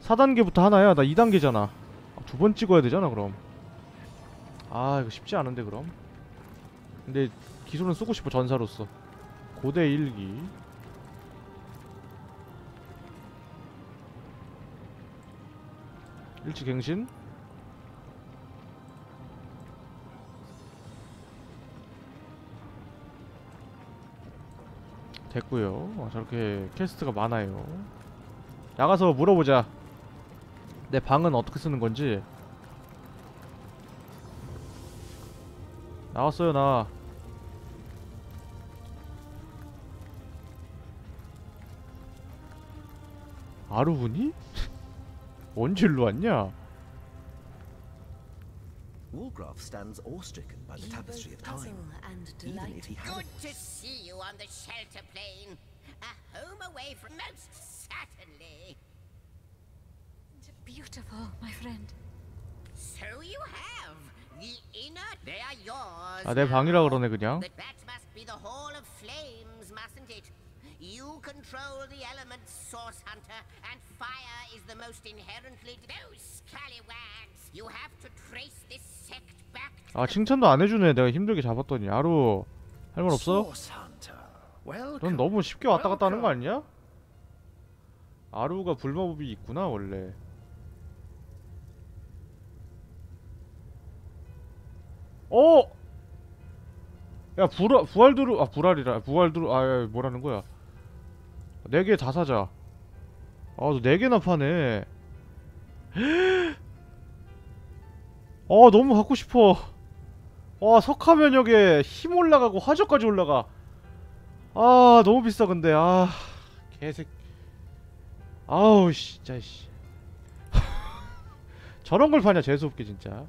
사단계부터 하나야? 나 2단계잖아 두번 찍어야 되잖아 그럼. 아 이거 쉽지 않은데 그럼. 근데 기술은 쓰고 싶어 전사로서. 고대 일기. 일치갱신 됐고요. 어, 저렇게 퀘스트가 많아요. 나가서 물어보자. 내 방은 어떻게 쓰는 건지. 나왔어요 나. 아루군이? 언제 일로 왔냐? Wargraf stands awe-stricken by the tapestry of time. and Even if he had Good to see you on the shelter plane. A home away from most certainly. Beautiful, my friend. So you have. The inner, they are yours. 아 내 방이라 그러네 그냥 But that must be the Hall of Flames, mustn't it? You control the elements, Source Hunter, and fire is the most inherently. Those scallywags! You have to trace this sect back to 아 칭찬도 안 해주네 내가 힘들게 잡았더니 아루 할 말 없어? 넌. 너무 쉽게 왔다 갔다 하는 거 아니야? 아루가 불마법이 있구나 원래 어! 야 부라 부활드루 아 부활이라 부활드루 아 야, 뭐라는 거야 네 개 다 사자 아너 네 개나 파네 어 너무 갖고 싶어. 와 석화 면역에 힘 올라가고 화저까지 올라가. 아 너무 비싸 근데. 아 개색. 아우 씨, 진짜 씨. 저런 걸 파냐 재수없게 진짜.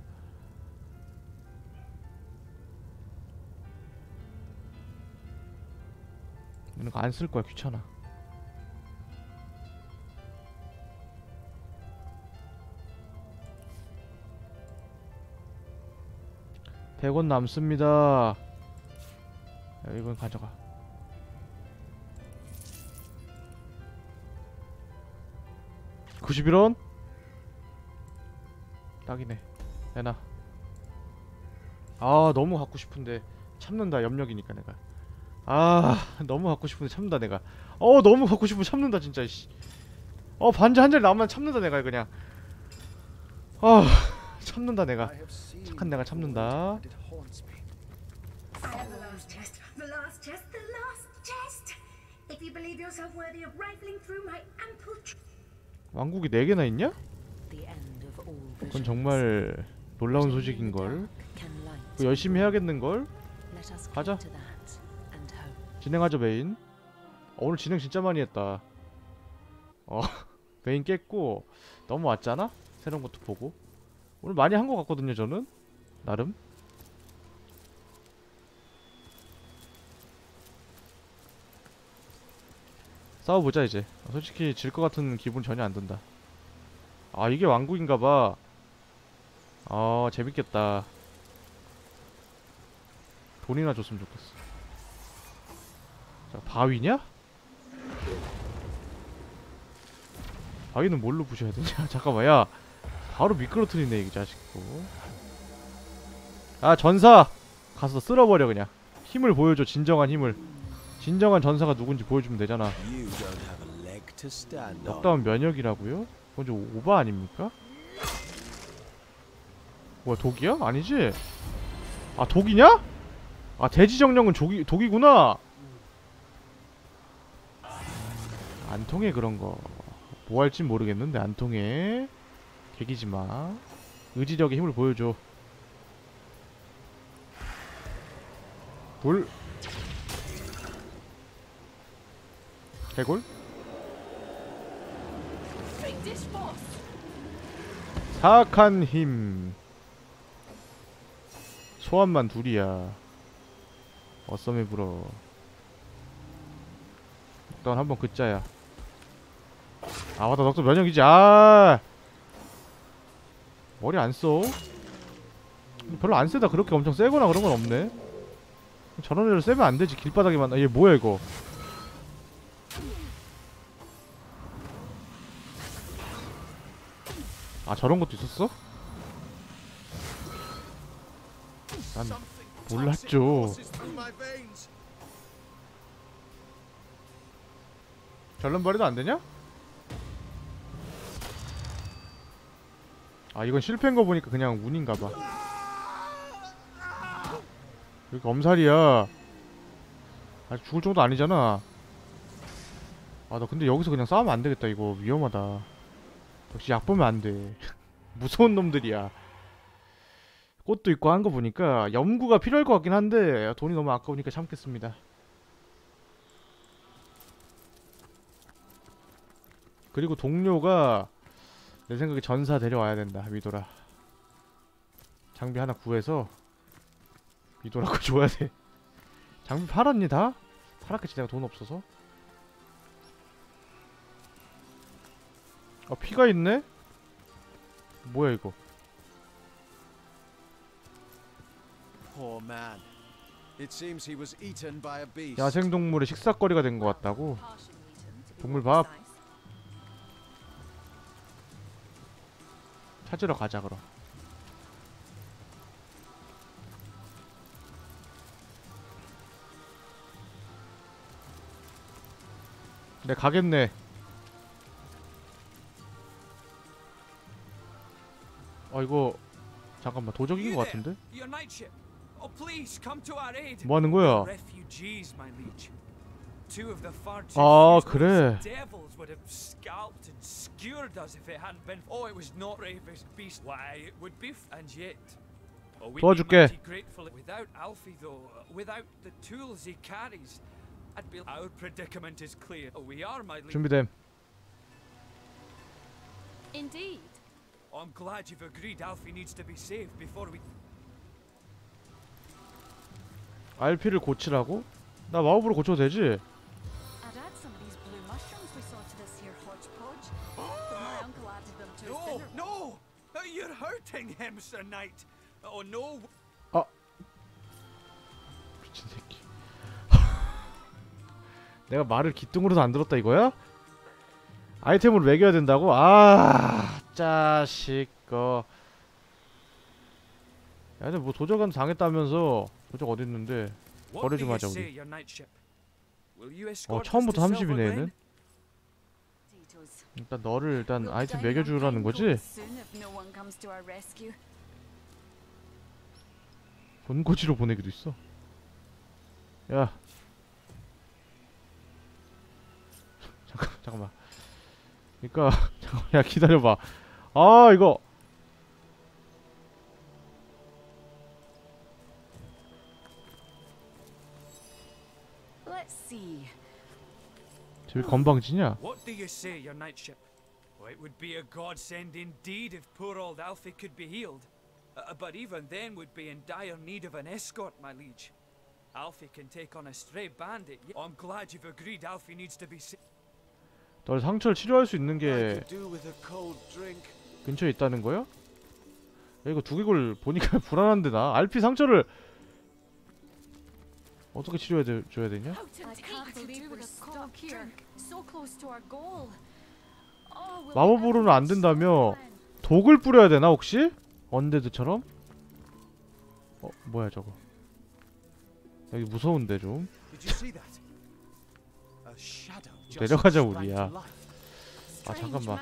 이런 거 안 쓸 거야 귀찮아 백원 남습니다. 야, 이건 가져가. (91원) 딱이네. 내놔. 아 너무 갖고 싶은데 참는다 염력이니까 내가. 아 너무 갖고 싶은데 참는다 내가. 어 너무 갖고 싶으면 참는다 진짜 씨. 어 반지 한 자리 남으면 참는다 내가 그냥. 아 참는다 내가 착한 내가 참는다 왕국이 4개나 있냐? The end of all 그건. 정말 놀라운 소식인걸 열심히 해야겠는걸? 가자. 진행하죠 메인 어, 오늘 진행 진짜 많이 했다 어 메인 깼고 넘어왔잖아? 새로운 것도 보고 오늘 많이 한 것 같거든요 저는 나름? 싸워보자 이제. 아, 솔직히 질 것 같은 기분 전혀 안 든다. 아 이게 왕국인가봐. 아 재밌겠다. 돈이나 줬으면 좋겠어. 자 바위냐? 바위는 뭘로 부셔야 되냐? 잠깐만 야. 바로 미끄러뜨리네 이 자식고 아 전사 가서 쓸어버려 그냥 힘을 보여줘 진정한 힘을 진정한 전사가 누군지 보여주면 되잖아. 역다운 면역이라고요? 그건 좀 오바 아닙니까? 뭐야 독이야? 아니지? 아 독이냐? 아 대지정령은 독이, 독이구나 안 통해 그런 거 뭐 할진 모르겠는데 안 통해 개기지마 의지력의 힘을 보여줘 dish force. 사악한 힘. 소환만 둘이야. 어썸에 불어. 일단 한번 긋자야. 아 맞다. 넉도 면역이지. 아! 머리 안써? 별로 안 세다. 그렇게 엄청 세거나 그런 건 없네 저런 애를 세면 안 되지. 길바닥에만 아, 얘 뭐야 이거? 아 저런 것도 있었어? 난 몰랐죠. 전란발이도 안 되냐? 아 이건 실패인 거 보니까 그냥 운인가봐 여기 엄살이야. 아 죽을 정도 아니잖아. 아 나 근데 여기서 그냥 싸우면 안 되겠다 이거. 위험하다. 역시 약 보면 안돼. 무서운 놈들이야. 꽃도 있고 한 거 보니까 연구가 필요할 것 같긴 한데 돈이 너무 아까우니까 참겠습니다. 그리고 동료가 내 생각에 전사 데려와야 된다 미도라. 장비 하나 구해서 거 줘야 돼 장비 팔았니 다? 팔았겠지 내가 돈 없어서 아 피가 있네? 뭐야 이거. 야생동물의 식사거리가 된 것 같다고? 동물 밥 찾으러 가자 그럼 네 가겠네 어 이거 잠깐만 도적인 것 같은데? Oh. 뭐 하는 거야? 아, 그래. Oh. Oh, 도와줄게. Oh. 준비됨 Indeed. I'm glad you've agreed Alfie needs to be saved before we. RP를 고치라고? 나 마법으로 고쳐도 되지? I'd add some of these blue mushrooms we saw to this here hodgepodge. but my uncle added them to his No, dinner. no! Uh, You're hurting him, Sir Knight. Oh no! 미친 새끼 내가 말을 기뚱으로도 안 들었다 이거야? 아이템으로 매겨야 된다고? 아 자식 거 야, 근데 뭐 도적은 당했다면서 도적 어디 있는데 거래 좀 하자 우리 어 처음부터 to 30이네 Silver 얘는? 일단 너를 일단 아이템 매겨주라는 거지? 본고지로 보내기도 있어 야 잠깐 잠깐만 그니까 잠깐만 야 기다려봐 아 이거 Let's see. 저기 건방지냐? What do you say, your knightship? Well, it would be a godsend indeed if poor old Alfie could be healed. Uh, but even then would be in dire need of an escort, my liege. Alfie can take on a stray bandit. y- I'm glad you've agreed Alfie needs to be sa- 널 상처를 치료할 수 있는 게. 근처에 있다는 거야? 야 이거 두개골 보니까 불안한데 나 RP 상처를 어떻게 치료해 돼- 줘야 되냐? Oh, 마법으로는 안 된다며 독을 뿌려야 되나 혹시? 언데드처럼? 어 뭐야 저거 여기 무서운데 좀 내려가자 우리야. 아 잠깐만.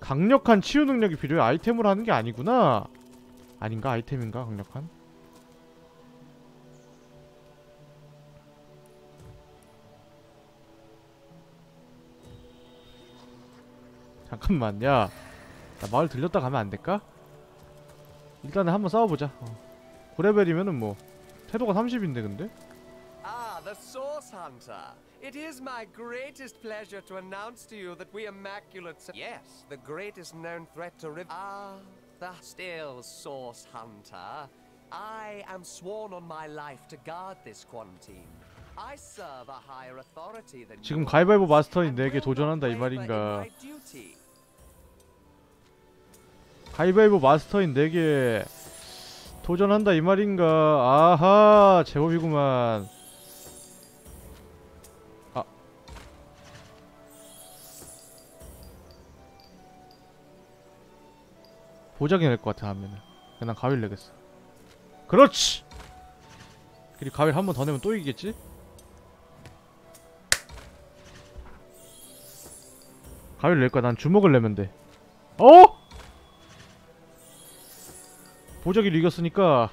강력한 치유 능력이 필요해 아이템으로 하는 게 아니구나 아닌가 아이템인가 강력한 잠깐만 야나 마을 들렸다 가면 안 될까? 일단은 한번 싸워보자 어. 9레벨이면은 뭐 태도가 30인데 근데 Ah, the Source Hunter. It is my greatest pleasure to announce to you that we Immaculate. Yes, the greatest known threat to Riv. Ah, the still Source Hunter. I am sworn on my life to guard this quarantine. I serve a higher authority than 지금. 가위바위보 마스터인 내게 도전한다 이 말인가. 가위바위보 마스터인 내게 도전한다 이 말인가? 아하 제법이구만. 아. 보자기 낼 것 같아 하면은. 그냥 가위를 내겠어. 그렇지! 그리고 가위를 한 번 더 내면 또 이기겠지? 가위를 낼 거야. 난 주먹을 내면 돼. 어? 보자기를 이겼으니까.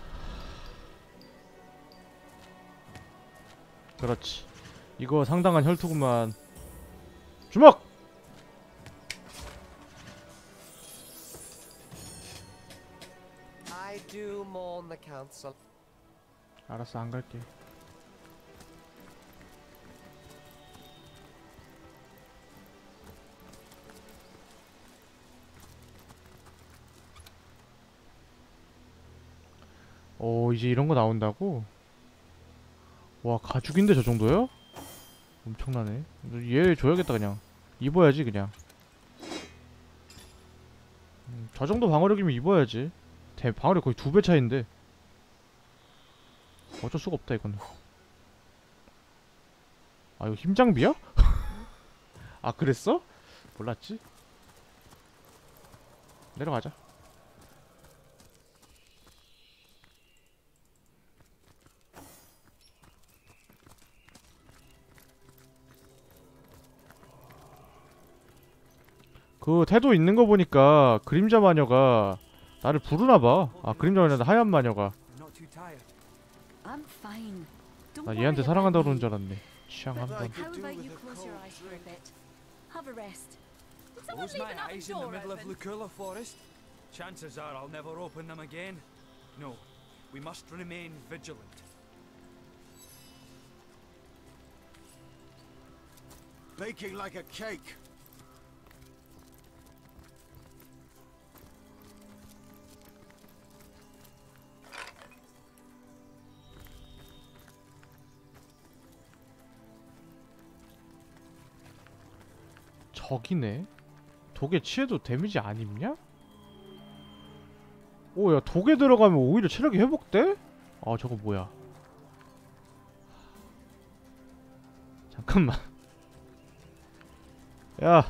그렇지. 이거 상당한 혈투구만. 주먹! 알았어 안 갈게 오 이제 이런 거 나온다고? 와 가죽인데 저 정도야? 엄청나네 얘 줘야겠다 그냥 입어야지 그냥 음, 저 정도 방어력이면 입어야지 대 방어력 거의 두 배 차인데 어쩔 수가 없다 이거는 아 이거 힘장비야? 아 그랬어? 몰랐지? 내려가자 그 태도 있는 거 보니까 그림자 마녀가 나를 부르나 봐 아 그림자 마녀 하얀 마녀가 나 얘한테 사랑한다. 그러는 줄 알았네 취향 한번 How about you close your eyes for a bit? Have a rest. Close my eyes in the middle of Lucula Forest. Chances are I'll never open them again. No, we must remain vigilant. Baking like a cake. 적이네. 독에 취해도 데미지 안 입냐? 오야 독에 들어가면 오히려 체력이 회복돼? 아 저거 뭐야? 잠깐만. 야.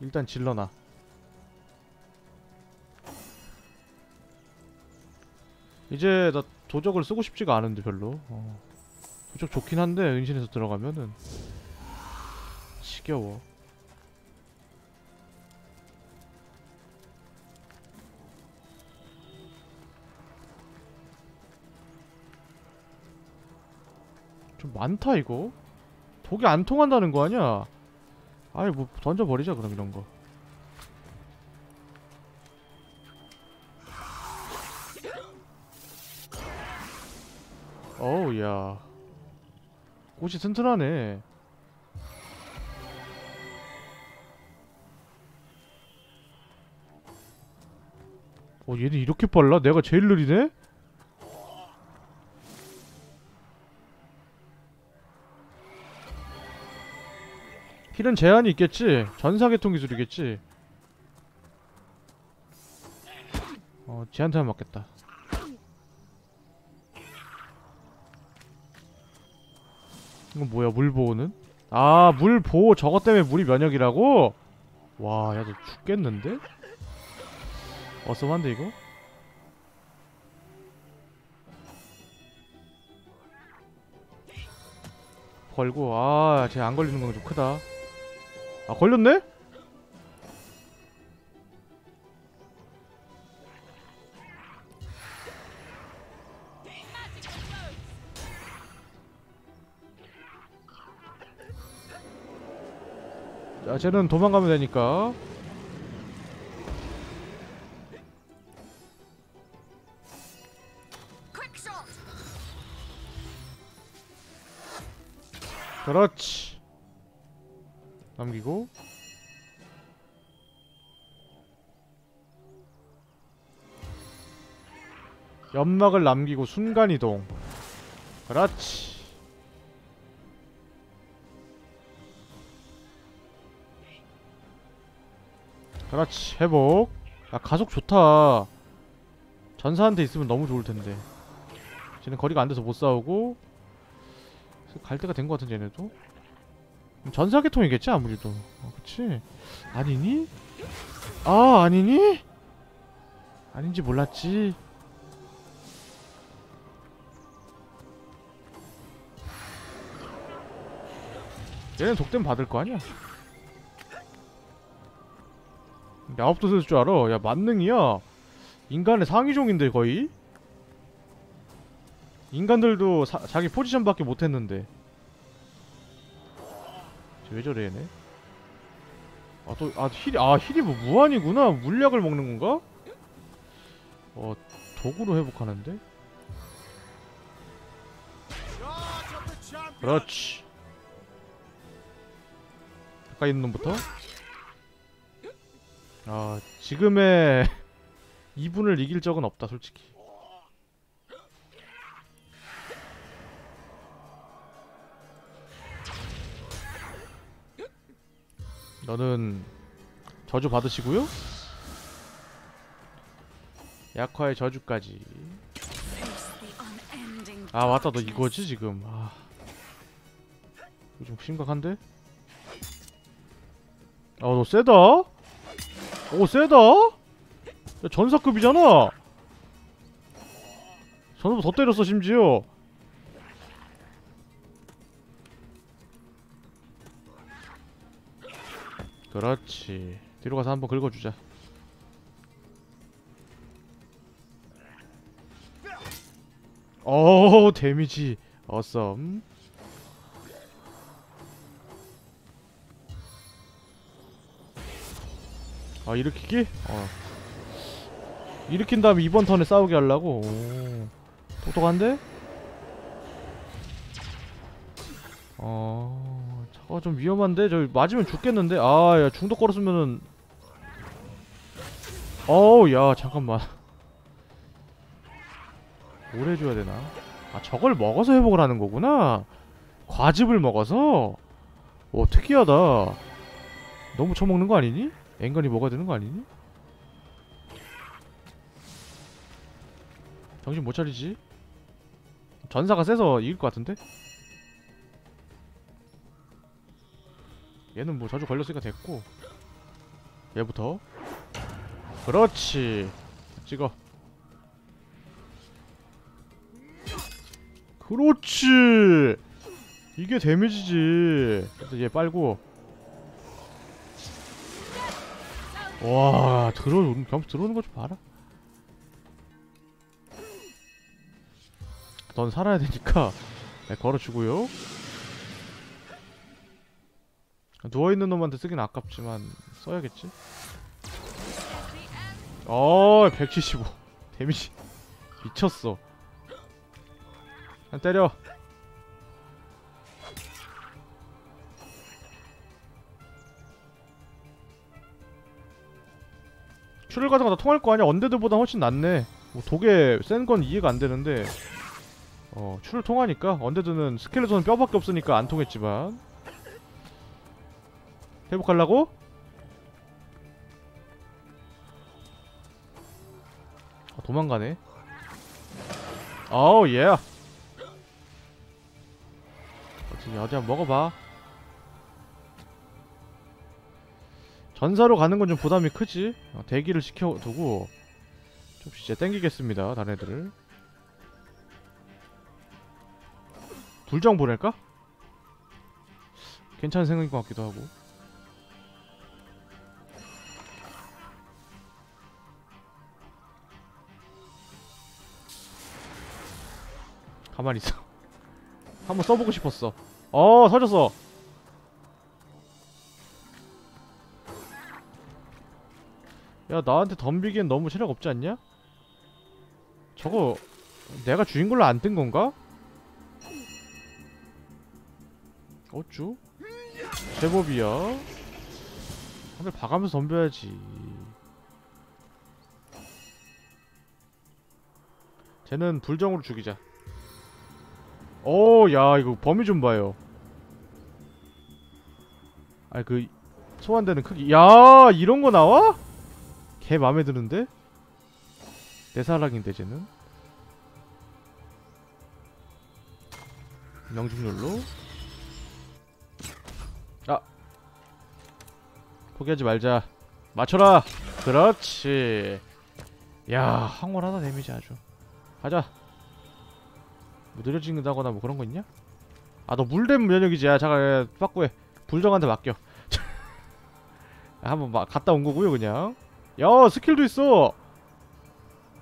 일단 질러놔. 이제 나 도적을 쓰고 싶지가 않은데 별로. 어. 도적 좋긴 한데 은신에서 들어가면은. 지겨워. 좀 많다 이거? 독이 안 통한다는 거 아니야? 아이 뭐 던져버리자 그럼 이런 거 어우 야 꽃이 튼튼하네 어 얘네 이렇게 빨라? 내가 제일 느리네? 힐은 제한이 있겠지? 전사계통 기술이겠지? 어 제한타면 맞겠다 이건 뭐야 물보호는? 아 물보호 저것 때문에 물이 면역이라고? 와 야 너 죽겠는데? 어썸한데 이거? 걸고 아쟤 안 걸리는 건 좀 크다 아 걸렸네? 자 쟤는 도망가면 되니까. 그렇지. 남기고. 연막을 남기고 순간이동. 그렇지 그렇지 회복. 야 가속 좋다. 전사한테 있으면 너무 좋을텐데. 쟤는 거리가 안돼서 못싸우고. 갈 때가 된 것 같은데 얘네도? 전사계통이겠지 아무래도. 어, 그치? 아니니? 아 아니니? 아닌지 몰랐지? 얘는 독댐 받을 거 아니야 야업도 쓸 줄 알아. 야 만능이야. 인간의 상위종인데 거의? 인간들도 사, 자기 포지션밖에 못했는데. 쟤왜 저래 얘네? 아 또 아 heal이 아 heal이 뭐 무한이구나. 물약을 먹는 건가? 어 도구로 회복하는데? 그렇지. 가까이 있는 놈부터 아 지금의 이분을 이길 적은 없다 솔직히. 너는 저주 받으시고요. 약화의 저주까지. 아 맞다. 너 이거지 지금? 아. 이거 좀 심각한데? 아너 세다? 오 세다? 야, 전사급이잖아. 전사보다 더 때렸어 심지어. 그렇지. 뒤로 가서 한번 긁어주자. 오 데미지. 어썸 아 일으키기? 어 일으킨 다음에 이번 턴에 싸우게 하려고 오 똑똑한데? 어... 저거 좀 위험한데? 저 맞으면 죽겠는데? 아, 야 중독 걸었으면은 어우, 야 잠깐만 뭘 해줘야 되나? 아, 저걸 먹어서 회복을 하는 거구나? 과즙을 먹어서? 오, 특이하다 너무 처먹는 거 아니니? 앵간히 먹어야 되는 거 아니니? 정신 못 차리지? 전사가 세서 이길 것 같은데? 얘는 뭐 저주 걸렸으니까 됐고. 얘부터. 그렇지. 찍어. 그렇지. 이게 데미지지. 얘 빨고 와 들어오는 겸 들어오는 거 좀 봐라. 넌 살아야 되니까 네, 걸어주고요. 누워있는 놈한테 쓰긴 아깝지만 써야겠지? 어, 175 데미지. 미쳤어. 한 때려 슈를 가져가 다 통할 거 아니야? 언데드보다 훨씬 낫네. 뭐 독에 센 건 이해가 안 되는데. 어 슈를 통하니까 언데드는 스켈레톤은 뼈밖에 없으니까 안 통했지만. 회복하려고? 아, 도망가네. 어우 예. 어디 어디 한번 먹어봐 전사로 가는 건 좀 부담이 크지? 어, 대기를 시켜두고 좀 이제 땡기겠습니다 다른 애들을. 불정 보낼까? 괜찮은 생각인 것 같기도 하고. 가만히 있어. 한번 써보고 싶었어. 어 서졌어 야 나한테 덤비기엔 너무 체력 없지 않냐? 저거 내가 주인 걸로 안 뜬 건가? 어쭈? 제법이야 하늘 봐가면서 덤벼야지 쟤는 불정으로 죽이자 오, 야, 이거 범위 좀 봐요. 아니, 그, 소환되는 크기. 야, 이런 거 나와? 개 맘에 드는데? 내 사랑인데, 쟤는. 명중률로. 아. 포기하지 말자. 맞춰라! 그렇지. 야, 황홀하다, 데미지 아주. 가자. 뭐 느려진다거나 뭐 그런 거 있냐? 아 너 물댐 면역이지 야 잠깐 야, 빠꾸해 불정한테 맡겨 한번 막 갔다 온 거고요 그냥 야 스킬도 있어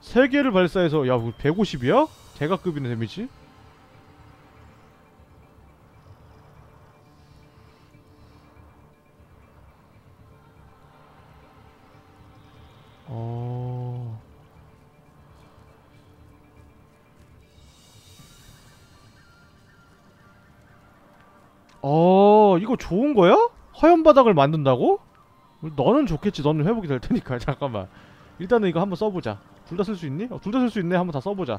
세 개를 발사해서 야 150이야? 대가급이네 데미지 어... 어 이거 좋은 거야? 화염 바닥을 만든다고? 너는 좋겠지. 너는 회복이 될 테니까. 잠깐만. 일단은 이거 한번 써보자. 둘 다 쓸 수 있니? 어, 둘다 쓸 수 있네. 한번 다 써보자.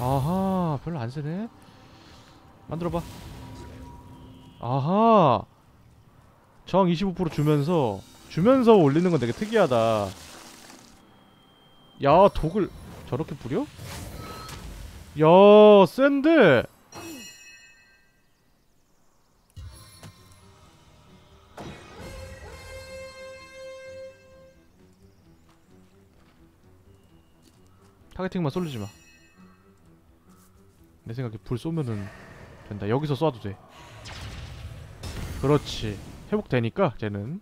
아하 별로 안 쓰네. 만들어봐. 아하. 정 25% 주면서 주면서 올리는 건 되게 특이하다. 야 독을 저렇게 뿌려? 야 센데 타겟팅만 쏠리지 마. 내 생각에 불 쏘면은 된다. 여기서 쏴도 돼. 그렇지. 회복되니까 쟤는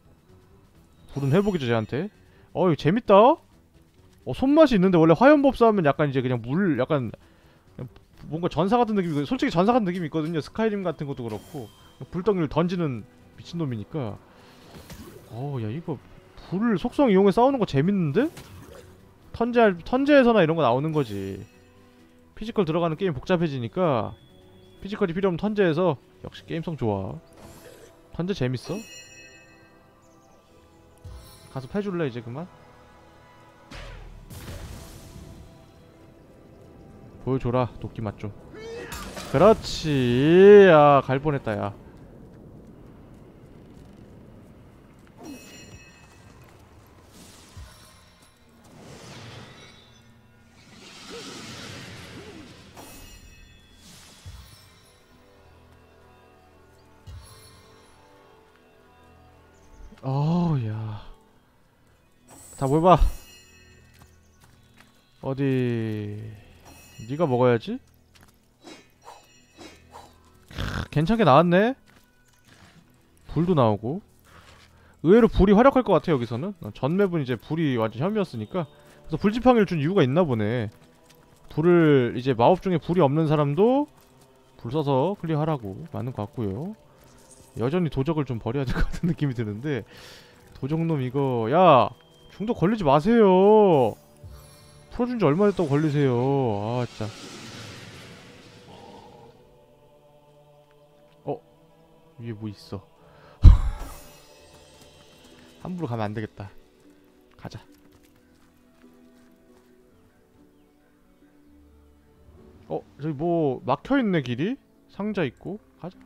불은 회복이죠 쟤한테. 어 이거 재밌다. 어 손맛이 있는데 원래 화염법사 하면 약간 이제 그냥 물 약간 그냥 뭔가 전사 같은 느낌이 솔직히 전사 같은 느낌이 있거든요. 스카이림 같은 것도 그렇고 불덩이를 던지는 미친놈이니까. 어야 이거 불을 속성 이용해 싸우는 거 재밌는데? 턴제 턴제에서나 이런 거 나오는 거지. physical 들어가는 게임 복잡해지니까 physical이 필요 없는 턴제에서 역시 게임성 좋아. 턴제 재밌어? 가서 패줄래 이제 그만? 보여줘라 도끼 맛 좀. 그렇지. 야 갈 뻔했다 야. 다 모여봐. 어디 네가 먹어야지. 캬, 괜찮게 나왔네. 불도 나오고. 의외로 불이 활약할 것 같아 여기서는. 어, 전 맵은 이제 불이 완전 혐이었으니까. 그래서 불지팡이를 준 이유가 있나 보네. 불을 이제 마법 중에 불이 없는 사람도 불 써서 클리어하라고 맞는 것 같고요. 여전히 도적을 좀 버려야 될 것 같은 느낌이 드는데 도적놈 이거 야 중독 걸리지 마세요 풀어준 지 얼마 됐다고 걸리세요 아 진짜 어? 위에 뭐 있어 함부로 가면 안 되겠다. 가자. 어, 저기 뭐 막혀 있네 길이? 상자 있고 가자.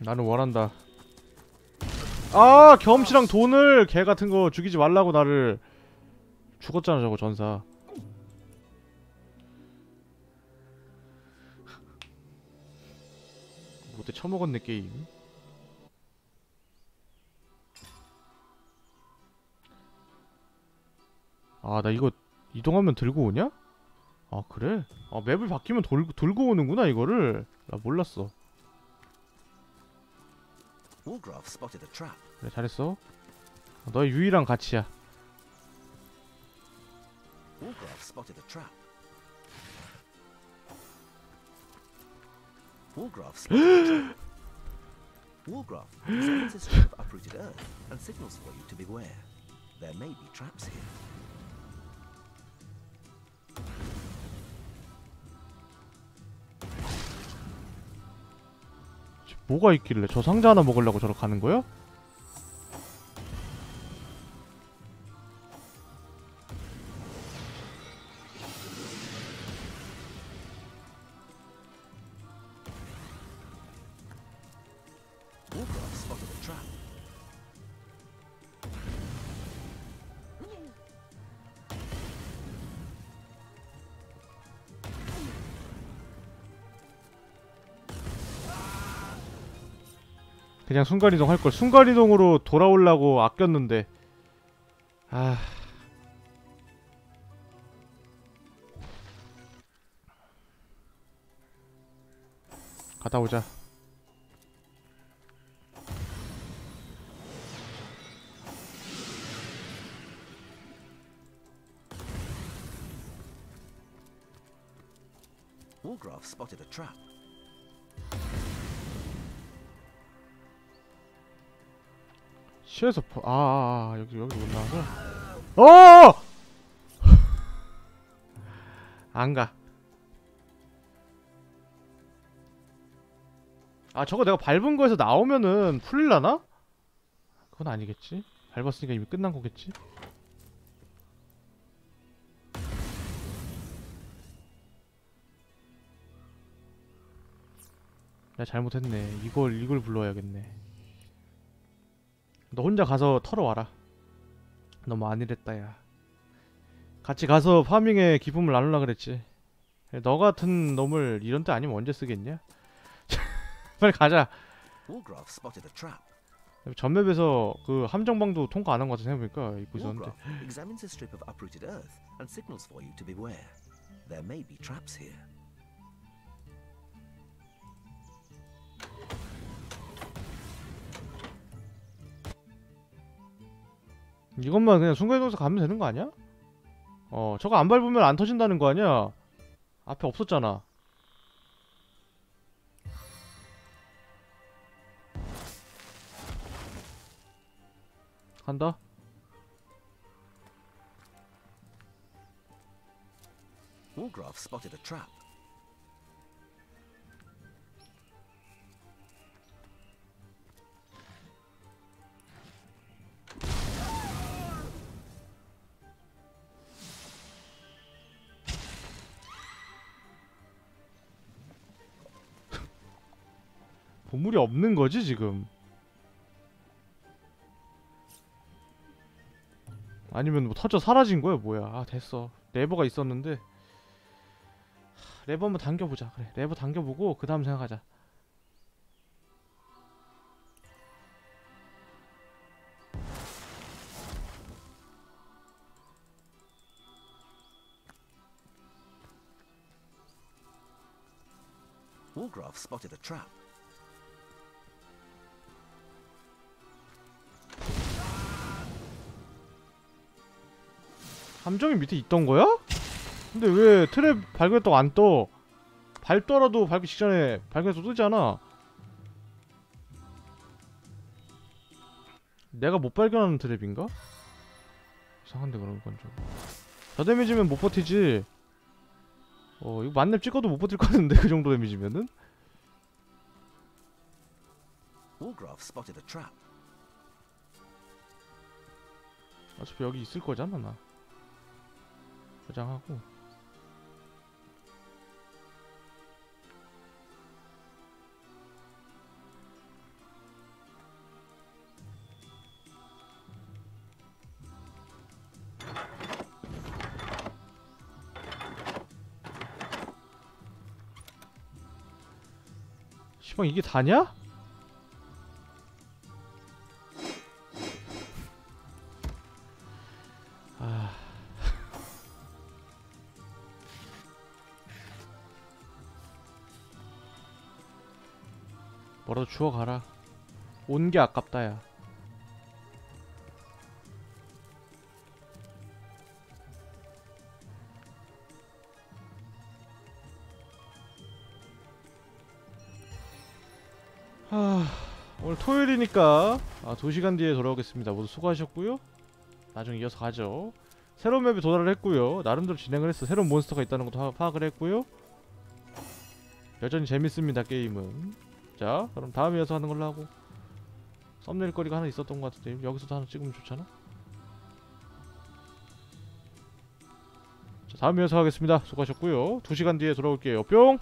나는 원한다. 아, 겸치랑 돈을 개 같은 거 죽이지 말라고 나를 죽었잖아 저거 전사. 못해 처먹었네 게임. 아, 나 이거 이동하면 들고 오냐? 아, 그래? 아, 맵을 바뀌면 돌, 들고 오는구나, 이거를. 나 몰랐어. Wargraf spotted a trap. 그래, 잘했어. 너의 유일한 가치야. Wargraf spotted a trap. Wargraf spotted a trap. Wargraf examines a strip of uprooted earth and signals for you to beware. There may be traps here. 뭐가 있길래 저 상자 하나 먹으려고 저러 가는? Wargraf 그냥 순간이동 할 걸. 순간이동으로 돌아오려고 아꼈는데. 아. 갔다 오자. Wargraf spotted a trap. 시에서 포... 아, 아, 아 여기 여기 못 나와서. 어! 안 가. 아 저거 내가 밟은 거에서 나오면은 풀릴라나? 그건 아니겠지. 밟았으니까 이미 끝난 거겠지. 야 잘못했네. 이걸 이걸 불러야겠네. 너 혼자 가서 털어와라. 너무 안일했다 야. 같이 가서 파밍의 기쁨을 나누려 그랬지. 너 같은 놈을 이런 때 아니면 언제 쓰겠냐? 빨리 가자. 전맵에서 그 함정방도 통과 안 한 것 같아 생각해보니까 입고 있었는데. Examines a strip of uprooted earth and signals for you to beware. There may be traps here. 이것만 그냥 순간이동해서 가면 되는 거 아니야? 어 저거 안 밟으면 안 터진다는 거 아니야? 앞에 없었잖아. 간다. Wargraf spotted a trap. 보물이 없는 거지 지금. 아니면 뭐 터져 사라진 거야 뭐야? 아 됐어. 레버가 있었는데. 하, 레버 한번 당겨보자. 그래 레버 당겨보고 그 다음 생각하자. Wargraf spotted a trap. 함정이 밑에 있던 거야? 근데 왜 트랩 발견했다고 안 떠? 밟더라도 밟기 직전에 발견해서 뜨잖아. 내가 못 발견하는 트랩인가? 이상한데 그런 건 좀. 저 데미지면 못 버티지. 어 이거 만렙 찍어도 못 버틸 것 같은데 그 정도 데미지면은? 어차피 여기 있을 거잖아 나 저장하고 시방 이게 다냐? 주워가라. 온 게 아깝다 야. 하... 오늘 토요일이니까 아, 2시간 뒤에 돌아오겠습니다. 모두 수고하셨고요. 나중에 이어서 가죠. 새로운 맵에 도달을 했고요. 나름대로 진행을 했어. 새로운 몬스터가 있다는 것도 파- 파악을 했고요. 여전히 재밌습니다 게임은 자 그럼 다음 이어서 하는 걸로 하고. 썸네일 거리가 하나 있었던 것 같은데 여기서도 하나 찍으면 좋잖아? 자 다음 이어서 하겠습니다. 수고하셨고요. 2시간 뒤에 돌아올게요. 뿅